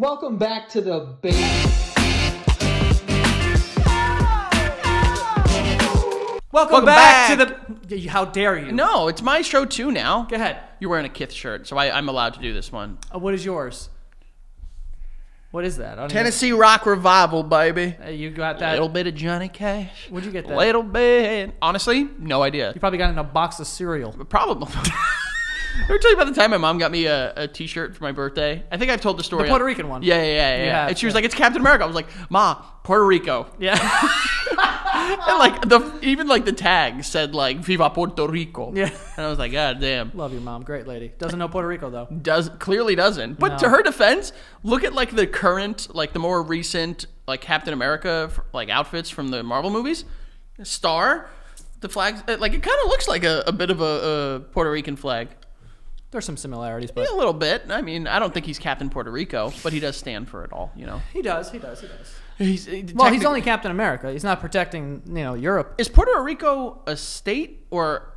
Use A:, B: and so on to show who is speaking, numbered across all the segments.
A: Welcome back to the base.
B: Welcome,
C: Welcome
B: back,
C: back.
B: to the. How dare you?
C: No, it's my show too now.
B: Go ahead.
C: You're wearing a Kith shirt, so I, I'm allowed to do this one.
B: Uh, what is yours? What is that? I don't
C: Tennessee Rock Revival, baby.
B: Even, uh, you got
C: A
B: that?
C: little bit of Johnny Cash.
B: Where'd you get that?
C: Little bit. Honestly, no idea.
B: You probably got it in a box of cereal.
C: Probably. Ever tell you about the time my mom got me a, a T-shirt for my birthday? I think I've told the story.
B: The Puerto Rican one.
C: Yeah, yeah, yeah. yeah.
B: Have,
C: and she was like, "It's Captain America." I was like, "Ma, Puerto Rico."
B: Yeah.
C: And like the even like the tag said like "Viva Puerto Rico."
B: Yeah.
C: And I was like, "God damn."
B: Love your mom. Great lady. Doesn't know Puerto Rico though.
C: does clearly doesn't. But
B: No.
C: to her defense, look at like the current, like the more recent, like Captain America, like outfits from the Marvel movies. Star, the flags, uh, like it kind of looks like a, a bit of a, a Puerto Rican flag.
B: There's some similarities, but
C: Yeah, a little bit. I mean, I don't think he's Captain Puerto Rico, but he does stand for it all. You know,
B: he does. He does. He does.
C: he's he-
B: Well, he's only Captain America. He's not protecting, you know, Europe.
C: Is Puerto Rico a state or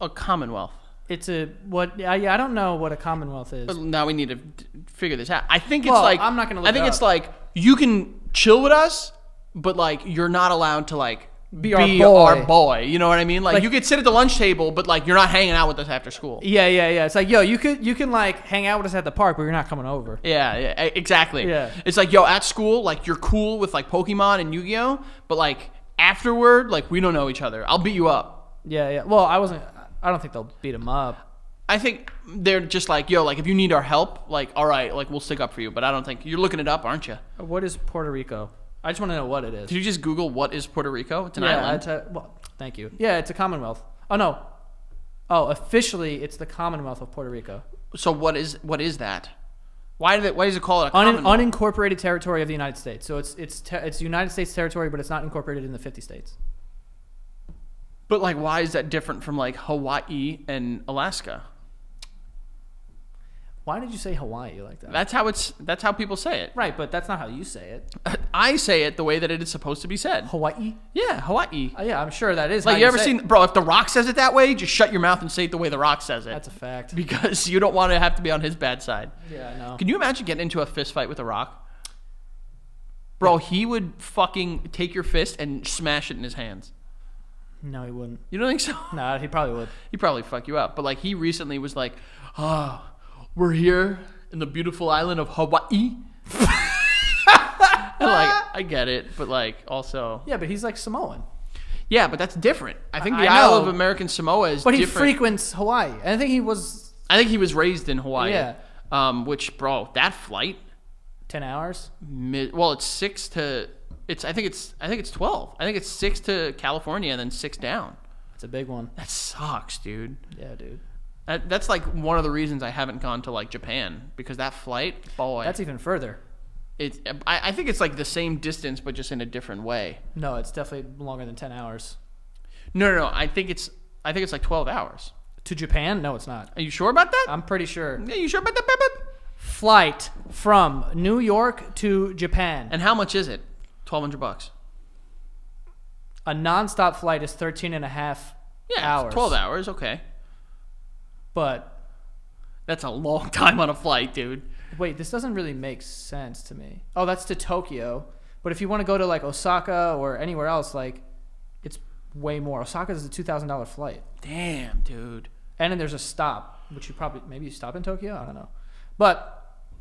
C: a commonwealth?
B: It's a what? I, I don't know what a Commonwealth is.
C: Now we need to figure this out. I think it's
B: Well,
C: like
B: I'm not gonna look
C: I think
B: it
C: it's like you can chill with us, but like you're not allowed to like
B: Be our boy.
C: our boy. You know what I mean? Like,
B: Like-
C: you could sit at the lunch table, but like you're not hanging out with us after school.
B: Yeah, yeah, yeah. It's like, yo, you could you can like hang out with us at the park, but you're not coming over.
C: Yeah, yeah, exactly.
B: Yeah.
C: It's like yo at school, like you're cool with like Pokemon and Yu-Gi-Oh, but like afterward, like we don't know each other. I'll beat you up.
B: Yeah, yeah. Well, I wasn't. I don't think they'll beat him up.
C: I think they're just like yo, like if you need our help, like all right, like we'll stick up for you. But I don't think you're looking it up, aren't you?
B: What is Puerto Rico? I just want to know what it is.
C: Did you just Google what is Puerto Rico? It's an
B: yeah,
C: island.
B: it's a, well, thank you. Yeah, it's a Commonwealth. Oh no. Oh, officially, it's the Commonwealth of Puerto Rico.
C: So what is what is that? Why did it, why does it call it a
B: Un- unincorporated territory of the United States. So it's it's it's United States territory, but it's not incorporated in the 50 states.
C: but like, why is that different from like Hawaii and Alaska?
B: Why did you say Hawaii like that?
C: That's how it's. That's how people say it.
B: right, but that's not how you say it.
C: I say it the way that it is supposed to be said.
B: Hawaii?
C: Yeah, Hawaii.
B: Oh, yeah, I'm sure that is.
C: Like
B: how
C: you ever seen,
B: it.
C: bro? If The Rock says it that way, just shut your mouth and say it the way The Rock says it.
B: That's a fact.
C: because you don't want to have to be on his bad side.
B: Yeah, I know.
C: Can you imagine getting into a fist fight with The Rock? Bro, he would fucking take your fist and smash it in his hands.
B: No, he wouldn't.
C: You don't think so?
B: No, he probably would.
C: He'd probably fuck you up. But like he recently was like, "Ah, we're here in the beautiful island of Hawaii." And, like I get it, but like also,
B: Yeah, but he's like Samoan.
C: yeah, but that's different. I think the
B: I
C: Isle
B: know.
C: of American Samoa is
B: But he
C: different.
B: frequents Hawaii. And I think he was
C: I think he was raised in Hawaii.
B: Yeah.
C: Um, which, bro, that flight,
B: 10 hours.
C: mi- well, it's six to, it's I think it's I think it's twelve. I think it's six to California and then six down.
B: It's a big one.
C: That sucks, dude.
B: Yeah, dude.
C: That, that's like one of the reasons I haven't gone to like Japan because that flight, boy,
B: That's even further.
C: It's I, I think it's like the same distance but just in a different way.
B: No, it's definitely longer than 10 hours.
C: No, no, no. I think it's I think it's like twelve hours.
B: To Japan? No, it's not.
C: Are you sure about that?
B: I'm pretty sure.
C: yeah, you sure about that?
B: Flight from New York to Japan.
C: And how much is it? Twelve hundred bucks.
B: A nonstop flight is 13 and a half
C: Yeah,
B: hours.
C: Twelve hours. Okay,
B: But
C: that's a long time on a flight, dude.
B: wait, this doesn't really make sense to me. Oh, that's to Tokyo. But if you want to go to like Osaka or anywhere else, like it's way more. Osaka is a $2,000 flight.
C: Damn, dude.
B: And then there's a stop, which you probably maybe you stop in Tokyo. I don't know, but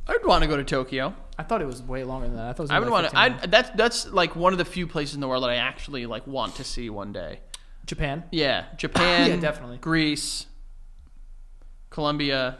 C: I'd want to go to Tokyo.
B: I thought it was way longer than that. I thought it was
C: I would
B: only
C: want to. I that's that's like one of the few places in the world that I actually like want to see one day.
B: Japan.
C: Yeah, Japan.
B: Yeah, definitely.
C: Greece, Colombia.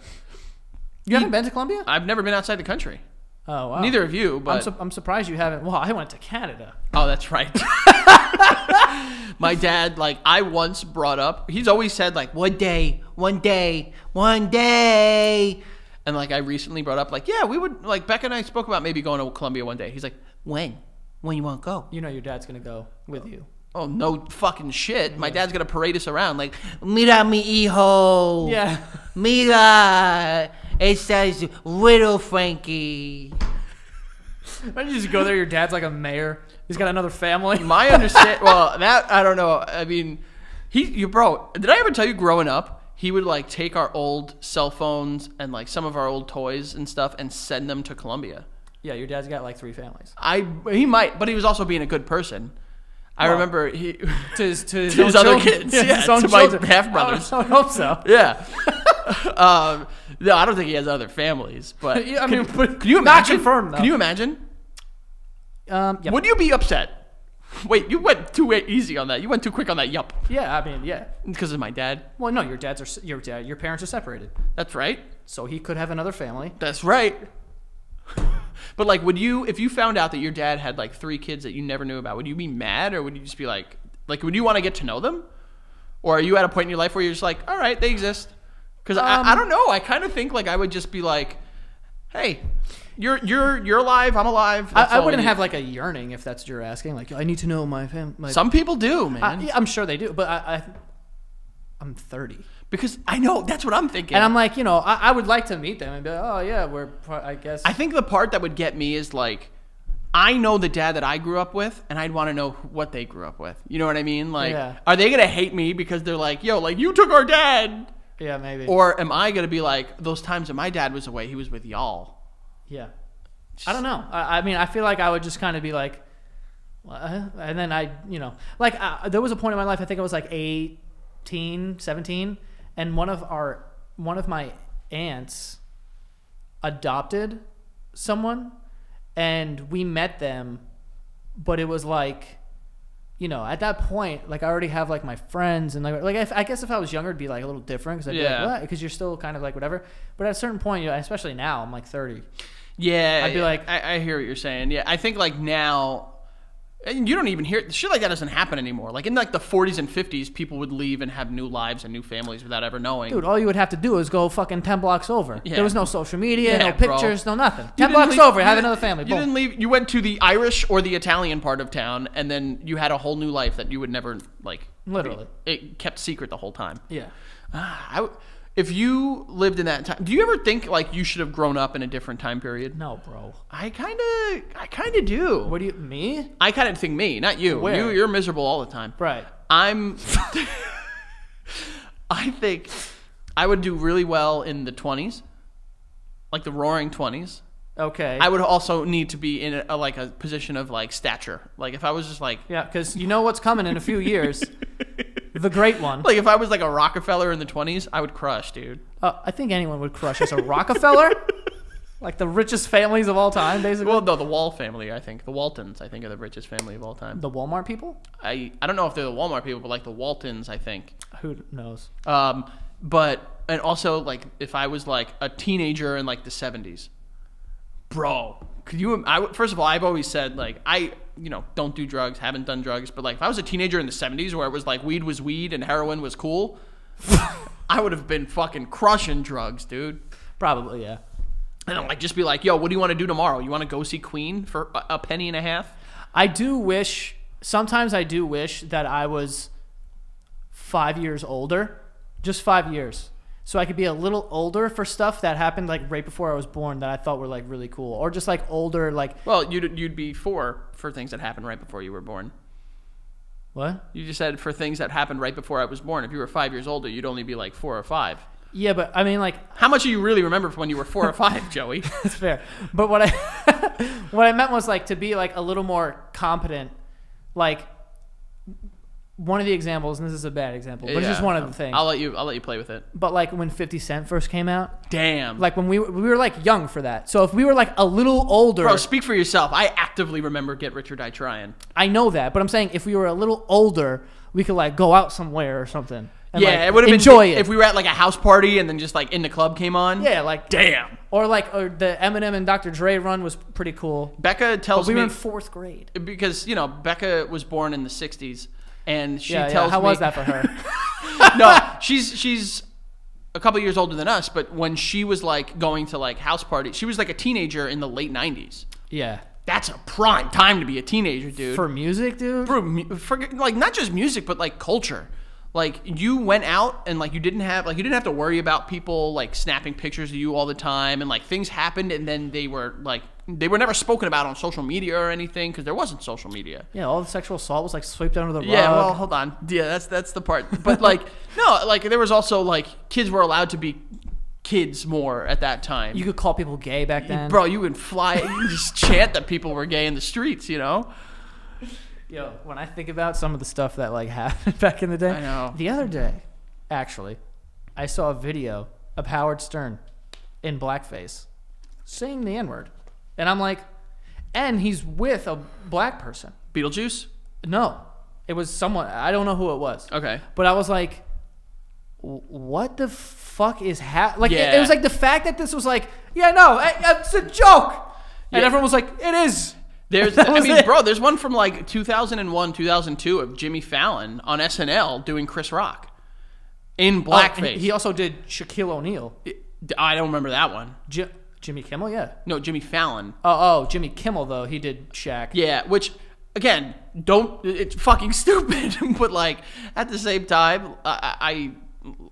B: You haven't been to Colombia?
C: I've never been outside the country.
B: Oh wow.
C: Neither of you,
B: I'm,
C: but
B: su- I'm surprised you haven't. Well, I went to Canada.
C: Oh, that's right. My dad, like, I once brought up, he's always said, like, one day, one day, one day. And, like, I recently brought up, like, yeah, we would, like, Becca and I spoke about maybe going to Colombia one day. He's like, when? When you want to go?
B: You know your dad's gonna go with you.
C: Oh, no fucking shit. My dad's going to parade us around, like, mira mi hijo.
B: Yeah.
C: Mira, esa little Frankie.
B: Why don't you just go there? Your dad's like a mayor. He's got another family.
C: My understand. well, that I don't know. I mean, he, you bro. Did I ever tell you growing up? he would like take our old cell phones and like some of our old toys and stuff and send them to Colombia.
B: Yeah, your dad's got like three families.
C: I he might, but he was also being a good person. I
B: Well,
C: remember he
B: To his, to his,
C: To his other
B: children.
C: kids, yeah,
B: his own
C: to my
B: children.
C: half-brothers.
B: I would hope so.
C: yeah. um, no, I don't think he has other families, but
B: Yeah, I mean,
C: can,
B: but
C: can you imagine?
B: confirmed.
C: Can you imagine?
B: Um, yeah.
C: Would you be upset? Wait, you went too easy on that. You went too quick on that. Yup,
B: yeah, I mean, yeah.
C: because of my dad.
B: Well, no, your dads are your dad, your parents are separated,
C: That's right.
B: so he could have another family.
C: That's right. But like, would you, if you found out that your dad had like three kids that you never knew about, would you be mad or would you just be like, like, would you want to get to know them, or are you at a point in your life where you're just like, all right, they exist? Because I, I
B: Um,
C: don't know. I kind of think like I would just be like, hey, you're you're you're alive. I'm alive.
B: I, I wouldn't have like a yearning if that's what you're asking. Like, I need to know my family.
C: Some people do, man.
B: I, yeah, I'm sure they do, but I, I I'm 30,
C: because I know that's what I'm thinking.
B: and I'm like, you know, I, I would like to meet them and be like, oh yeah, we're, I guess.
C: I think the part that would get me is like, I know the dad that I grew up with, and I'd want to know what they grew up with. You know what I mean? Like,
B: Yeah.
C: are they gonna hate me because they're like, yo, like you took our dad?
B: yeah, maybe.
C: Or am I gonna be like, those times that my dad was away, he was with y'all?
B: yeah, I don't know. I, I mean, I feel like I would just kind of be like, what? and then I, you know, like uh, there was a point in my life. I think I was like 18, 17, and one of our one of my aunts adopted someone and we met them but it was like you know at that point like i already have like my friends and like like if, i guess if i was younger it'd be like a little different because i'd
C: Yeah.
B: be like what because you're still kind of like whatever but at a certain point you know, especially now i'm like 30
C: Yeah,
B: I'd be like-
C: I, I hear what you're saying. Yeah, I think like now, and you don't even hear shit like that doesn't happen anymore. Like in like the 40s and 50s, people would leave and have new lives and new families without ever knowing.
B: dude all you would have to do is go fucking 10 blocks over
C: Yeah.
B: there was no social media
C: Yeah,
B: no
C: bro.
B: pictures no nothing 10 blocks
C: leave-
B: over have another family
C: You
B: Boom.
C: didn't leave. You went to the Irish or the Italian part of town, and then you had a whole new life that you would never like.
B: Literally.
C: it kept secret the whole time.
B: yeah
C: Ah, I if you lived in that time, do you ever think like you should have grown up in a different time period?
B: no bro
C: I kind of, I kind of do.
B: what do you me
C: I kind of think me, not you.
B: Where?
C: You, you're miserable all the time.
B: right
C: I'm. I think I would do really well in the 20s, like the Roaring 20s.
B: okay
C: I would also need to be in a, a, like a position of like stature. Like if I was just like
B: yeah because you know what's coming in a few years the great one
C: like if I was like a Rockefeller in the 20s, I would crush, dude.
B: Uh, I think anyone would crush as a Rockefeller, like the richest families of all time, basically.
C: Well, no, the Wall family, I think. The Waltons, I think, are the richest family of all time.
B: the Walmart people,
C: I I don't know if they're the Walmart people, but like the Waltons, I think.
B: who knows?
C: Um, but and also like if I was like a teenager in like the 70s, bro, could you? I first of all, I've always said like I you know don't do drugs, haven't done drugs, but like if I was a teenager in the 70s where it was like weed was weed and heroin was cool, I would have been fucking crushing drugs, dude.
B: Probably, yeah.
C: And I'm like just be like, yo, what do you want to do tomorrow? You want to go see Queen for a, a penny and a half?
B: I do wish. Sometimes I do wish that I was five years older, just five years, so I could be a little older for stuff that happened like right before I was born that I thought were like really cool, or just like older, like
C: Well, you'd you'd be four for things that happened right before you were born.
B: what?
C: You just said for things that happened right before I was born. If you were five years older, you'd only be like four or five.
B: Yeah, but I mean, like
C: How much do you really remember from when you were four or five, Joey?
B: That's fair. But what I what I meant was like to be like a little more competent. Like one of the examples, and this is a bad example, but it's just one of the things.
C: I'll let you. I'll let you play with it.
B: but like when Fifty Cent first came out,
C: Damn.
B: like when we were, we were like young for that. So if we were like a little older,
C: bro, speak for yourself. I actively remember "Get Rich or Die Trying."
B: I know that. But I'm saying if we were a little older, we could like go out somewhere or something. And,
C: yeah,
B: like,
C: it would have been
B: enjoy
C: if,
B: it.
C: if we were at like a house party and then just like in the club came on.
B: yeah, like
C: Damn.
B: or like or the Eminem and Dr. Dre run was pretty cool.
C: Becca
B: But
C: tells
B: we were
C: me
B: in fourth grade.
C: because you know Becca was born in the '60s, and she
B: yeah, yeah. How
C: me
B: was that for her?
C: no, she's she's a couple years older than us, but when she was like going to like house parties, she was like a teenager in the late '90s.
B: yeah.
C: That's a prime time to be a teenager, dude.
B: For music, dude.
C: Mu- forget like not just music, but like culture. Like you went out and like you didn't have like you didn't have to worry about people like snapping pictures of you all the time, and like things happened, and then they were like they were never spoken about on social media or anything because there wasn't social media.
B: Yeah, all the sexual assault was like swept under the rug.
C: Yeah, well, hold on. Yeah, that's that's the part. But like, no, like there was also like kids were allowed to be kids more at that time.
B: you could call people gay back then.
C: Bro, you would fly, you just chant that people were gay in the streets, you know?
B: Yo, when I think about some of the stuff that like happened back in the day,
C: I know.
B: The other day, actually, I saw a video of Howard Stern in blackface saying the N word, and I'm like, and he's with a black person.
C: Beetlejuice?
B: No, it was someone I don't know who it was.
C: Okay.
B: But I was like, what the fuck is hap Like it- it, was like the fact that this was like, yeah, no, I- it's a joke, and
C: Yeah.
B: everyone was like, it is.
C: There's,
B: That
C: I
B: was
C: mean,
B: it.
C: bro, there's one from like 2001, 2002 of Jimmy Fallon on SNL doing Chris Rock in
B: Oh, and
C: blackface.
B: He also did Shaquille O'Neal.
C: I don't remember that one.
B: Ji- Jimmy Kimmel, yeah.
C: No, Jimmy Fallon.
B: Oh, oh, Jimmy Kimmel though he did Shaq.
C: Yeah, which again, don't. It's fucking stupid, but like at the same time, I, I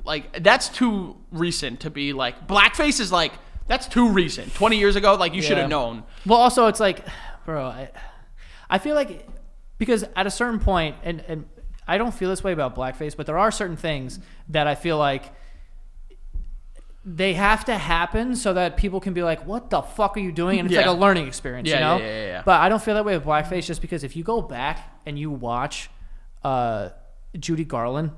C: like that's too recent to be like blackface is like that's too recent. Twenty years ago, like you should have known.
B: Well, also it's like, bro, I, I feel like because at a certain point, and and I don't feel this way about blackface, but there are certain things that I feel like they have to happen so that people can be like, "What the fuck are you doing?" And it's
C: Yeah.
B: like a learning experience,
C: Yeah,
B: you know.
C: yeah, yeah, yeah.
B: But I don't feel that way with blackface, just because if you go back and you watch uh, Judy Garland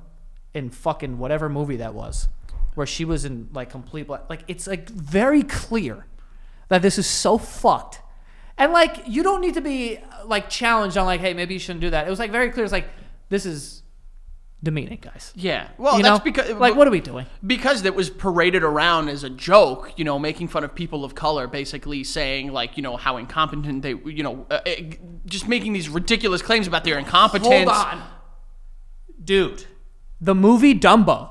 B: in fucking whatever movie that was, where she was in like complete black, like it's like very clear that this is so fucked. And like you don't need to be uh, like challenged on like, hey, maybe you shouldn't do that. It was like very clear. It's like this is demeaning, guys.
C: Yeah, well,
B: you
C: that's
B: know,
C: because
B: like what are we doing?
C: because it was paraded around as a joke, you know, making fun of people of color, basically saying like, you know, how incompetent they, you know, uh, uh, just making these ridiculous claims about their incompetence.
B: Hold on, dude. The movie Dumbo.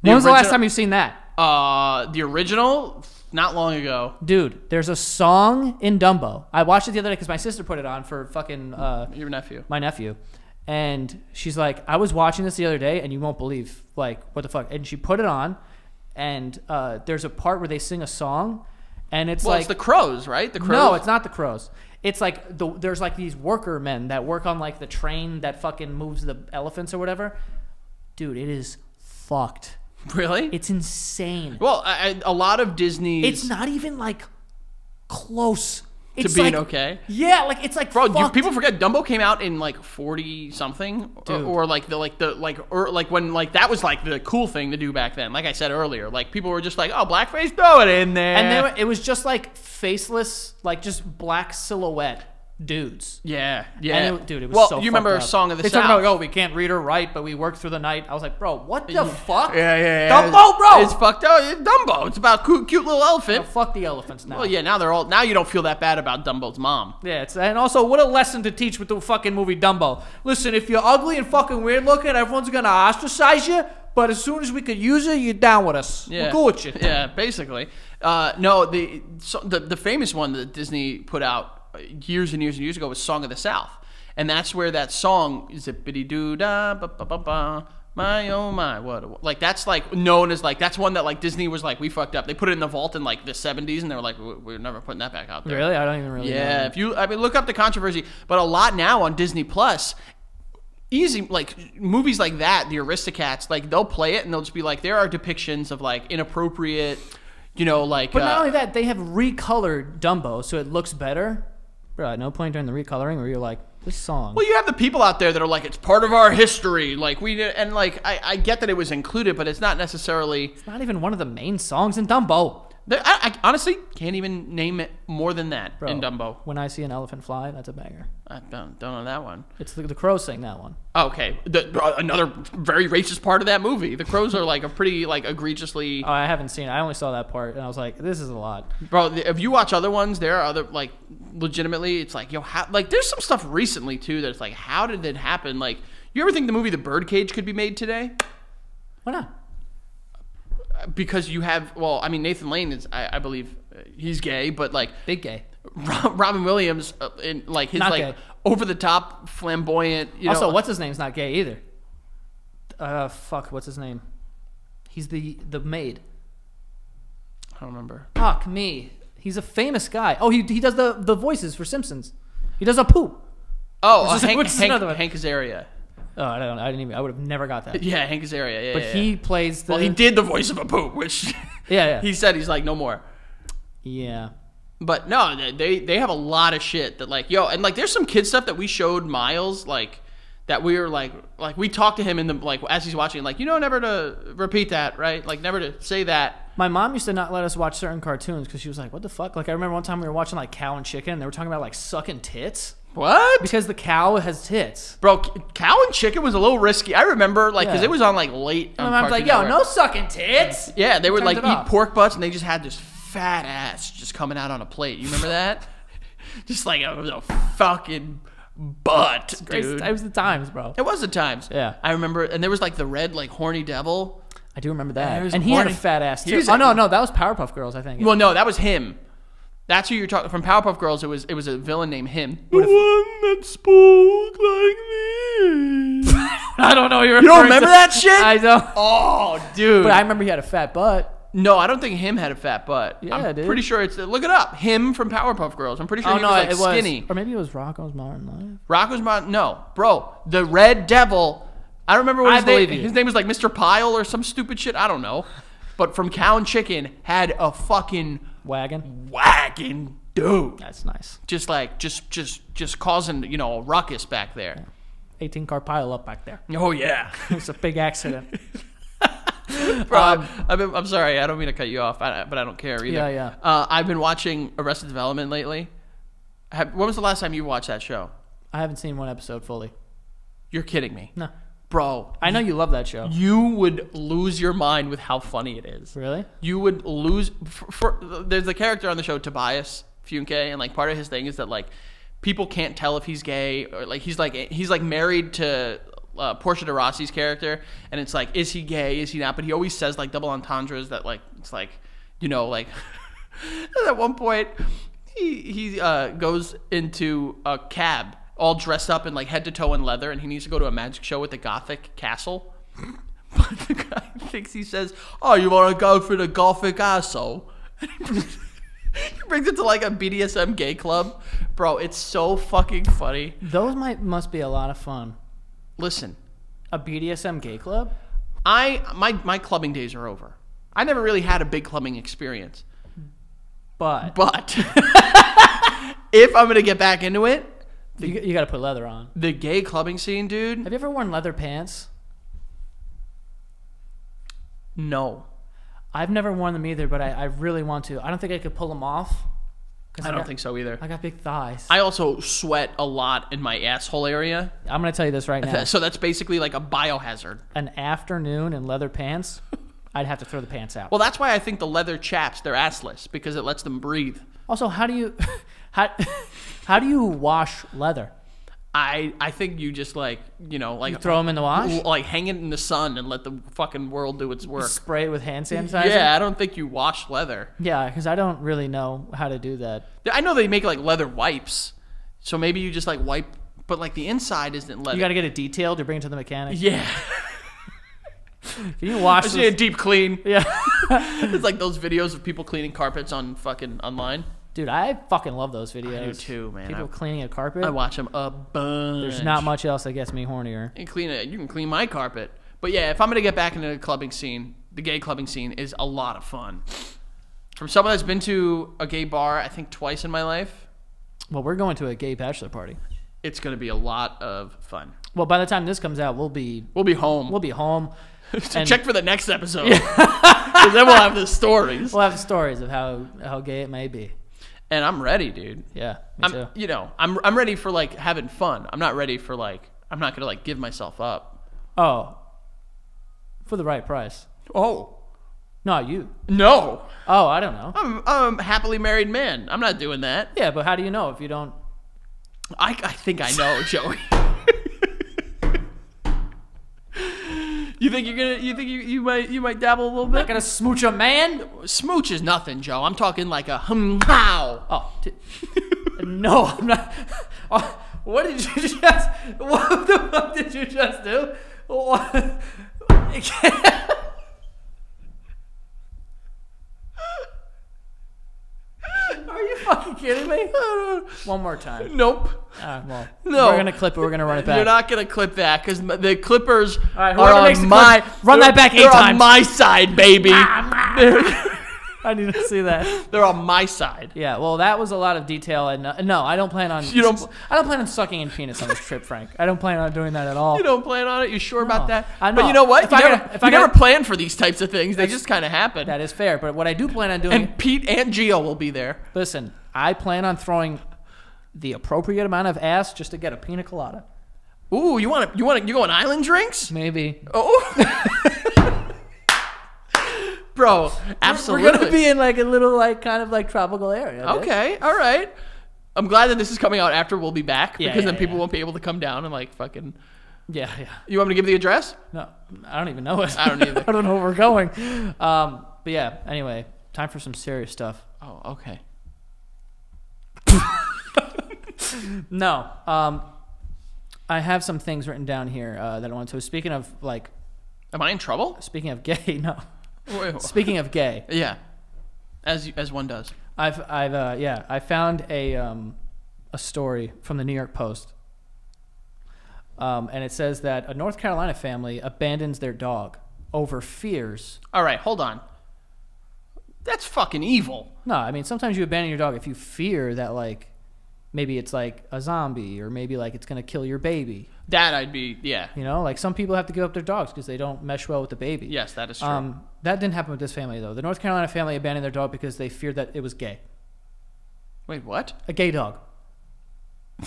B: When was the last time you've seen that?
C: Uh, the original, not long ago.
B: Dude, there's a song in Dumbo. I watched it the other day because my sister put it on for fucking uh,
C: Your nephew.
B: my nephew. And she's like, I was watching this the other day and you won't believe, like, what the fuck. And she put it on, and uh, there's a part where they sing a song, and it's
C: Well,
B: like.
C: it's the crows, right? The crows.
B: no, it's not the crows. It's like the, there's like these worker men that work on like the train that fucking moves the elephants or whatever. Dude, it is fucked.
C: really.
B: It's insane.
C: well, I, I- a lot of Disney.
B: It's not even like close
C: to
B: it's
C: being
B: like,
C: okay.
B: Yeah, like it's like
C: Bro, you, people forget Dumbo came out in like forty something, or, or like the like the like or like when like that was like the cool thing to do back then. Like I said earlier, like people were just like, oh, blackface, throw it in there.
B: and were, it was just like faceless, like just black silhouette dudes.
C: yeah, yeah,
B: And it, dude, it was
C: well,
B: so
C: you remember
B: up.
C: Song of the
B: they
C: South?
B: talk about, oh, we can't read or write, but we worked through the night. I was like, bro, what the fuck?
C: yeah, yeah, yeah.
B: Dumbo, bro.
C: It's fucked up. It's Dumbo. It's about cute, cute little elephant.
B: Oh, fuck the elephants now.
C: Well, yeah. Now they're all. Now you don't feel that bad about Dumbo's mom.
B: Yeah, it's, and also, what a lesson to teach with the fucking movie Dumbo. Listen, if you're ugly and fucking weird looking, everyone's gonna ostracize you. But as soon as we could use you, you're down with us.
C: Yeah,
B: We're cool with you.
C: Yeah, basically. Uh, no, the so the the famous one that Disney put out years and years and years ago was "Song of the South," and that's where that song "Zippity Doo Da Ba Ba Ba Ba." My oh my, what a- like that's like known as like that's one that like Disney was like we fucked up. They put it in the vault in like the '70s, and they were like "We- we're never putting that back out there.
B: Really? I don't even really
C: Yeah,
B: know.
C: if you I mean look up the controversy, but a lot now on Disney Plus, easy like movies like that, the Aristocats, like they'll play it and they'll just be like there are depictions of like inappropriate, you know, like
B: But
C: uh,
B: not only that, they have recolored Dumbo so it looks better. Bro, at no point during the recoloring where you're like, this song.
C: well, you have the people out there that are like it's part of our history, like we and like I, I get that it was included, but it's not necessarily.
B: it's not even one of the main songs in Dumbo.
C: I, I honestly can't even name it more than that
B: Bro,
C: in Dumbo.
B: When I see an elephant fly, that's a banger.
C: I don't, don't know that one.
B: It's the, the crows sing that one.
C: Okay, the, uh, another very racist part of that movie. The crows are like a pretty like egregiously.
B: Oh, I haven't seen it. I only saw that part, and I was like, this is a lot.
C: Bro, if you watch other ones, there are other like legitimately. It's like yo, how like there's some stuff recently too that's like how did it happen? Like you ever think the movie The Birdcage could be made today?
B: Why not?
C: Because you have well, I mean Nathan Lane is I, I believe uh, he's gay, but like
B: Big gay.
C: Robin Williams uh, in like his
B: Not
C: like
B: gay.
C: over the top flamboyant. You
B: also,
C: know,
B: what's his name's not gay either. Uh, fuck, what's his name? He's the the maid.
C: I don't remember.
B: Fuck me. He's a famous guy. Oh, he he does the the voices for Simpsons. He does a poop.
C: Oh, uh,
B: is-
C: Hank, Hank,
B: another one.
C: Hank Azaria.
B: Oh, I don't. I didn't even. I would have never got that.
C: Yeah, Hank Azaria. Yeah,
B: But
C: yeah,
B: he
C: yeah.
B: plays the.
C: well, he did the voice of a poop, which
B: Yeah, yeah.
C: he said he's like no more.
B: yeah.
C: But no, they- they they have a lot of shit that like yo, and like there's some kid stuff that we showed Miles like that we were like like we talked to him in the like as he's watching like you know never to repeat that right like never to say that
B: My mom used to not let us watch certain cartoons because she was like, "What the fuck?" Like I remember one time we were watching like Cow and Chicken, and they were talking about like sucking tits
C: what
B: because the cow has tits.
C: bro cow and chicken was a little risky I remember like because
B: Yeah.
C: it was on like late
B: And mom's like, "Yo, no sucking tits."
C: yeah they would like eat
B: off.
C: pork butts and they just had this fat ass just coming out on a plate you remember that just like a, a fucking butt dude
B: It was the times, bro.
C: It was the times.
B: Yeah.
C: I remember, and there was like the red, like horny devil.
B: I do remember that.
C: was
B: and he had a fat ass too. Oh no, no, that was Powerpuff Girls, I think.
C: Well, no, that was him. That's who you're talking from Powerpuff Girls. It was it was a villain named him. The one that spoke like me.
B: I don't know. You're
C: You don't remember that shit?
B: I don't.
C: oh, dude.
B: But I remember he had a fat butt.
C: no, I don't think him had a fat butt.
B: Yeah,
C: I'm
B: dude.
C: pretty sure it's look it up. Him from Powerpuff Girls. I'm pretty sure
B: Oh
C: he
B: no,
C: was like
B: it was.
C: skinny.
B: Or maybe it was Rocko's Modern Life.
C: Rocko's Mon. No, bro, the Red Devil. I don't remember what
B: I
C: his name.
B: believe you.
C: His name was like Mr. Pile or some stupid shit. I don't know. But from Cow and Chicken had a fucking
B: Wagon.
C: wagon dude.
B: That's nice.
C: Just like just just just causing you know a ruckus back there.
B: 18 car pile up back there.
C: Oh yeah.
B: It's a big accident.
C: Bro, I'm, I've been, I'm sorry. I don't mean to cut you off, I, but I don't care either.
B: Yeah, yeah.
C: Uh, I've been watching Arrested Development lately. Have, when was the last time you watched that show?
B: I haven't seen one episode fully.
C: You're kidding me,
B: No.
C: Bro.
B: I know you love that show.
C: You would lose your mind with how funny it is.
B: Really?
C: You would lose. For, for, there's a character on the show, Tobias Funke, and like part of his thing is that like people can't tell if he's gay or like he's like he's like married to uh, Portia de Rossi's character, and it's like is he gay? Is he not? But he always says like double entendres that like it's like you know like at one point he he uh, goes into a cab all dressed up in like head to toe in leather, and he needs to go to a magic show at the Gothic castle. But the guy thinks he says, "Oh, you want to go for the Gothic asshole?" he brings it to like a BDSM gay club, bro. It's so fucking funny.
B: Those might must be a lot of fun.
C: Listen,
B: A BDSM gay club?
C: I my my clubbing days are over. I never really had a big clubbing experience,
B: But,
C: but if I'm gonna get back into it,
B: you, you got to put leather on.
C: the gay clubbing scene, dude.
B: Have you ever worn leather pants?
C: No,
B: I've never worn them either, but I, I really want to. I don't think I could pull them off. 'cause
C: I don't
B: got,
C: think so either.
B: I got big thighs.
C: I also sweat a lot in my asshole area,
B: I'm going to tell you this right now.
C: so that's basically like a biohazard.
B: An afternoon in leather pants, I'd have to throw the pants out.
C: Well, that's why I think the leather chaps they're assless because it lets them breathe.
B: Also, how do you how how do you wash leather?
C: I I think you just like you know like
B: throw them in the wash?
C: like hang it in the sun and let the fucking world do its work.
B: Spray it with hand sanitizer?
C: Yeah, I don't think you wash leather.
B: Yeah, because I don't really know how to do that.
C: I know they make like leather wipes, so maybe you just like wipe, but like the inside isn't leather.
B: You got to get it detailed to bring it to the mechanic.
C: yeah,
B: Can you wash
C: I a deep clean.
B: Yeah.
C: It's like those videos of people cleaning carpets on fucking online.
B: Dude, I fucking love those videos.
C: do too, man.
B: People
C: I-
B: cleaning a carpet.
C: I watch them a bunch.
B: There's not much else that gets me hornier.
C: and clean it. You can clean my carpet. But yeah, if I'm gonna get back into the clubbing scene, the gay clubbing scene is a lot of fun. From someone that's been to a gay bar, I think twice in my life,
B: Well, we're going to a gay bachelor party.
C: it's gonna be a lot of fun.
B: Well, by the time this comes out, we'll be
C: We'll be home.
B: we'll be home.
C: so
B: and-
C: check for the next episode. 'Cause then we'll have the stories.
B: We'll have stories of how how gay it may be.
C: And I'm ready, dude.
B: Yeah,
C: I'm,
B: too.
C: you know, I'm I'm ready for like having fun. I'm not ready for like I'm not gonna like give myself up.
B: Oh, for the right price.
C: Oh
B: not you.
C: no,
B: Oh, I don't know.
C: I'm I'm a happily married man. I'm not doing that.
B: Yeah, but how do you know if you don't?
C: I, I think I know, Joey. You think you're gonna? You think you, you might you might dabble a little
B: Not
C: bit?
B: gonna smooch a man.
C: Smooch is nothing, Joe. I'm talking like a hum how.
B: Oh, t- no, I'm not. Oh, what did you just? What the fuck did you just do? What? kidding me? One more time.
C: Nope.
B: Uh, well,
C: No.
B: we're gonna clip it. We're gonna run it back.
C: You're not gonna clip that because the Clippers
B: right,
C: are on my
B: clip, run that back eight
C: they're on
B: times.
C: my side, baby. they're,
B: I need to see that.
C: they're on my side.
B: Yeah, well, that was a lot of detail, and uh, no, I don't plan on.
C: You don't-
B: I don't plan on sucking in penis on this trip, Frank. I don't plan on doing that at all.
C: You don't plan on it. You sure about that?
B: I know.
C: But you know what?
B: If
C: you
B: I
C: never,
B: gotta- if
C: you
B: I
C: never
B: gotta-
C: plan for these types of things. They just kind of happen.
B: that is fair, but what I do plan on doing.
C: and Pete and Gio will be there.
B: listen, I plan on throwing the appropriate amount of ass just to get a pina colada.
C: Ooh, you want to? You want to? You going island drinks?
B: Maybe.
C: Oh, bro, absolutely.
B: We're gonna be in like a little like kind of like tropical area.
C: Okay, all right. I'm glad that this is coming out after we'll be back
B: Yeah,
C: because
B: yeah,
C: then people
B: yeah.
C: won't be able to come down and like fucking.
B: Yeah, yeah.
C: You want me to give the address?
B: No, I don't even know it.
C: I don't either.
B: I don't know where we're going. Um, but yeah. Anyway, time for some serious stuff.
C: Oh, okay.
B: No. Um, I have some things written down here uh, that I want to. Speaking of like,
C: Am I in trouble?
B: speaking of gay. No. Speaking of gay,
C: yeah, as you, as one does.
B: I've I've uh, yeah I found a um, a story from the New York Post, um, and it says that a North Carolina family abandons their dog over fears.
C: All right, hold on. That's fucking evil.
B: No, I mean sometimes you abandon your dog if you fear that like maybe it's like a zombie or maybe like it's gonna kill your baby.
C: That I'd be. Yeah.
B: You know, like some people have to give up their dogs because they don't mesh well with the baby.
C: Yes, that is true.
B: Um, that didn't happen with this family though. The North Carolina family abandoned their dog because they feared that it was gay,
C: Wait, what?
B: a gay dog.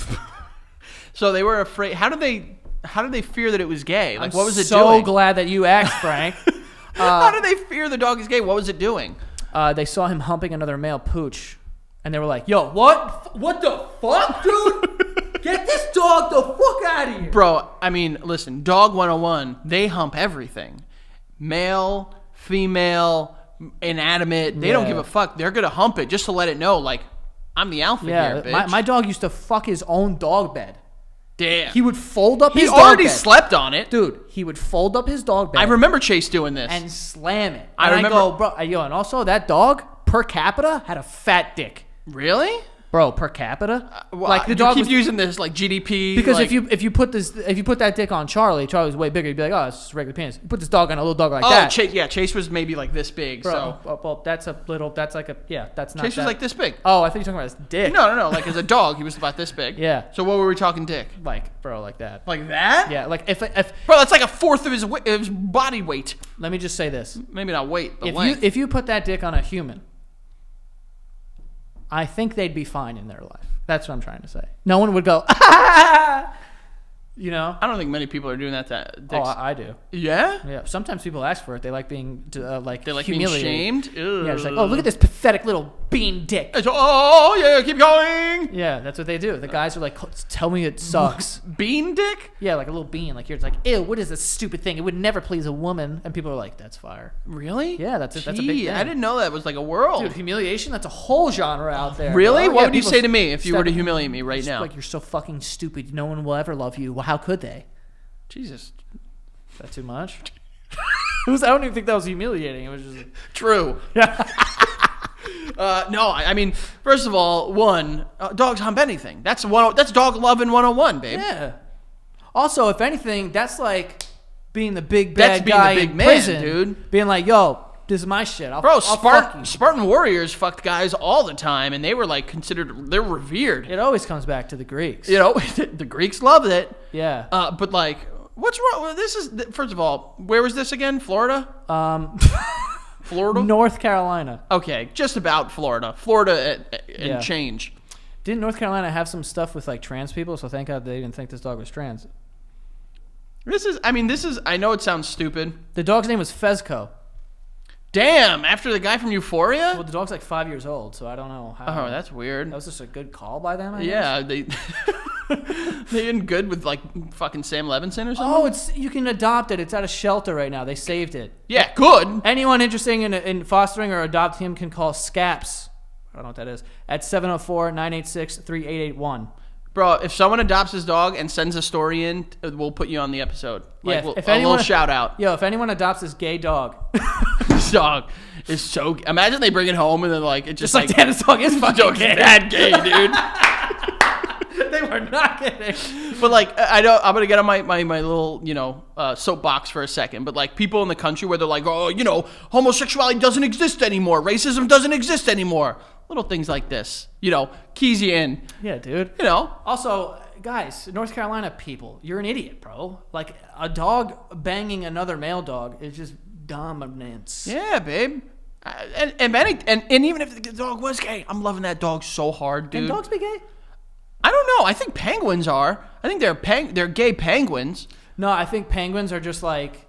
C: So they were afraid. How did they? How did they fear that it was gay? Like,
B: I'm
C: what was it
B: so
C: doing?
B: glad that you asked, Frank.
C: how did they fear the dog is gay? What was it doing?
B: uh, they saw him humping another male pooch, and they were like, "Yo, what? What the fuck, dude? Get this dog the fuck out of here!"
C: Bro, I mean, listen, Dog 101, they hump everything. Male, female, inanimate. They don't
B: Yeah.
C: give a fuck. They're going to hump it just to let it know, like, I'm the alpha
B: Yeah,
C: here, bitch.
B: my, my dog used to fuck his own dog bed.
C: Damn.
B: He would fold up
C: He
B: his dog
C: already
B: bed.
C: slept on it.
B: Dude, he would fold up his dog bed.
C: I remember Chase doing this.
B: and slam it.
C: I
B: And
C: remember-
B: go, bro. Uh, yo, and also that dog per capita had a fat dick,
C: really?
B: Bro. Per capita, uh,
C: Well,
B: like the
C: you
B: dog
C: keep
B: was
C: using this like GDP
B: Because
C: like-
B: if you if you put this if you put that dick on Charlie, Charlie's way bigger. You'd be like, oh, it's just regular penis. You put this dog on a little dog like
C: oh
B: that,
C: Chase yeah Chase was maybe like this big
B: bro.
C: so
B: oh, well, that's a little. That's like a yeah. That's not.
C: Chase was like this big
B: Oh, I think you're talking about his dick.
C: no no no like as a dog he was about this big
B: Yeah.
C: so what were we talking dick
B: like bro, like that.
C: like that
B: Yeah, like if if
C: bro that's like a fourth of his, of his body weight
B: let me just say this:
C: maybe not weight but
B: if you
C: length
B: if you put that dick on a human, I think they'd be fine in their life. That's what I'm trying to say. No one would go, you know.
C: I don't think many people are doing that to
B: Oh. I, I do.
C: yeah
B: Yeah. Sometimes people ask for it. They like being uh, like
C: they like being
B: humiliated.
C: shamed
B: Yeah, it's like, oh, look at this pathetic little bean dick.
C: It's- oh yeah keep going
B: Yeah, that's what they do. The guys are like, tell me it sucks.
C: bean dick
B: yeah, like a little bean. Like you're just like, ew, what is this stupid thing? It would never please a woman. And people are like, that's fire.
C: really
B: Yeah, that's a- that's a big thing.
C: I didn't know that was like a world
B: Dude, humiliation, that's a whole genre out there.
C: really
B: bro.
C: what
B: Yeah,
C: would you say to me if you were to humiliate me right now
B: Like, you're so fucking stupid. No one will ever love you. How could they?
C: Jesus
B: Is that too much? It was, I don't even think that was humiliating. It was just
C: True. uh, no, I, I mean, first of all, one, uh, dogs hump anything. That's one. That's dog loving 101, babe.
B: yeah. Also, if anything, that's like being the big
C: That's
B: bad
C: the
B: guy
C: big
B: in
C: man,
B: prison,
C: dude.
B: Being like, yo, this is my shit. I'll,
C: Bro,
B: I'll fuck
C: Spartan,
B: you.
C: Spartan warriors fucked guys all the time, and they were like considered. They're revered.
B: It always comes back to the Greeks.
C: You know, the Greeks loved it.
B: Yeah.
C: Uh, but like, what's wrong? Well, This is first of all, where was this again? Florida.
B: Um,
C: Florida.
B: North Carolina.
C: Okay, just about Florida. Florida and, and
B: Yeah.
C: change.
B: Didn't North Carolina have some stuff with like trans people? So thank God they didn't think this dog was trans.
C: This is. I mean, this is. I know it sounds stupid.
B: The dog's name was Fezco.
C: Damn. After the guy from Euphoria.
B: Well, the dog's like five years old, so I don't know how.
C: Oh, that's weird.
B: that was just a good call by them. I guess?
C: Yeah, they they in good with like fucking Sam Levinson or something.
B: Oh, it's you can adopt it. It's at a shelter right now. They saved it.
C: yeah, good.
B: Anyone interested in, in fostering or adopting him can call SCAPS. I don't know what that is. At 704-986-3881.
C: Bro, if someone adopts his dog and sends a story in, we'll put you on the episode. Like,
B: Yeah,
C: we'll,
B: if
C: a
B: anyone-
C: little shout out.
B: Yo, if anyone adopts this gay dog,
C: dog is so. Imagine they bring it home and then like it's just,
B: Just like, damn, this dog is fucking gay.
C: that gay, dude.
B: they were not kidding.
C: But like, I know I'm gonna get on my, my, my little you know uh, soapbox for a second. But like, people in the country where they're like, oh, you know, homosexuality doesn't exist anymore, racism doesn't exist anymore. Little things like this, you know, keys you in.
B: Yeah, dude.
C: You know,
B: Also, guys, North Carolina people, you're an idiot, bro. Like a dog banging another male dog is just dominance.
C: yeah, babe. Uh, and and, and and even if the dog was gay, I'm loving that dog so hard, dude.
B: Can dogs be gay?
C: I don't know. I think penguins are. I think they're peng- they're gay penguins.
B: No, I think penguins are just like,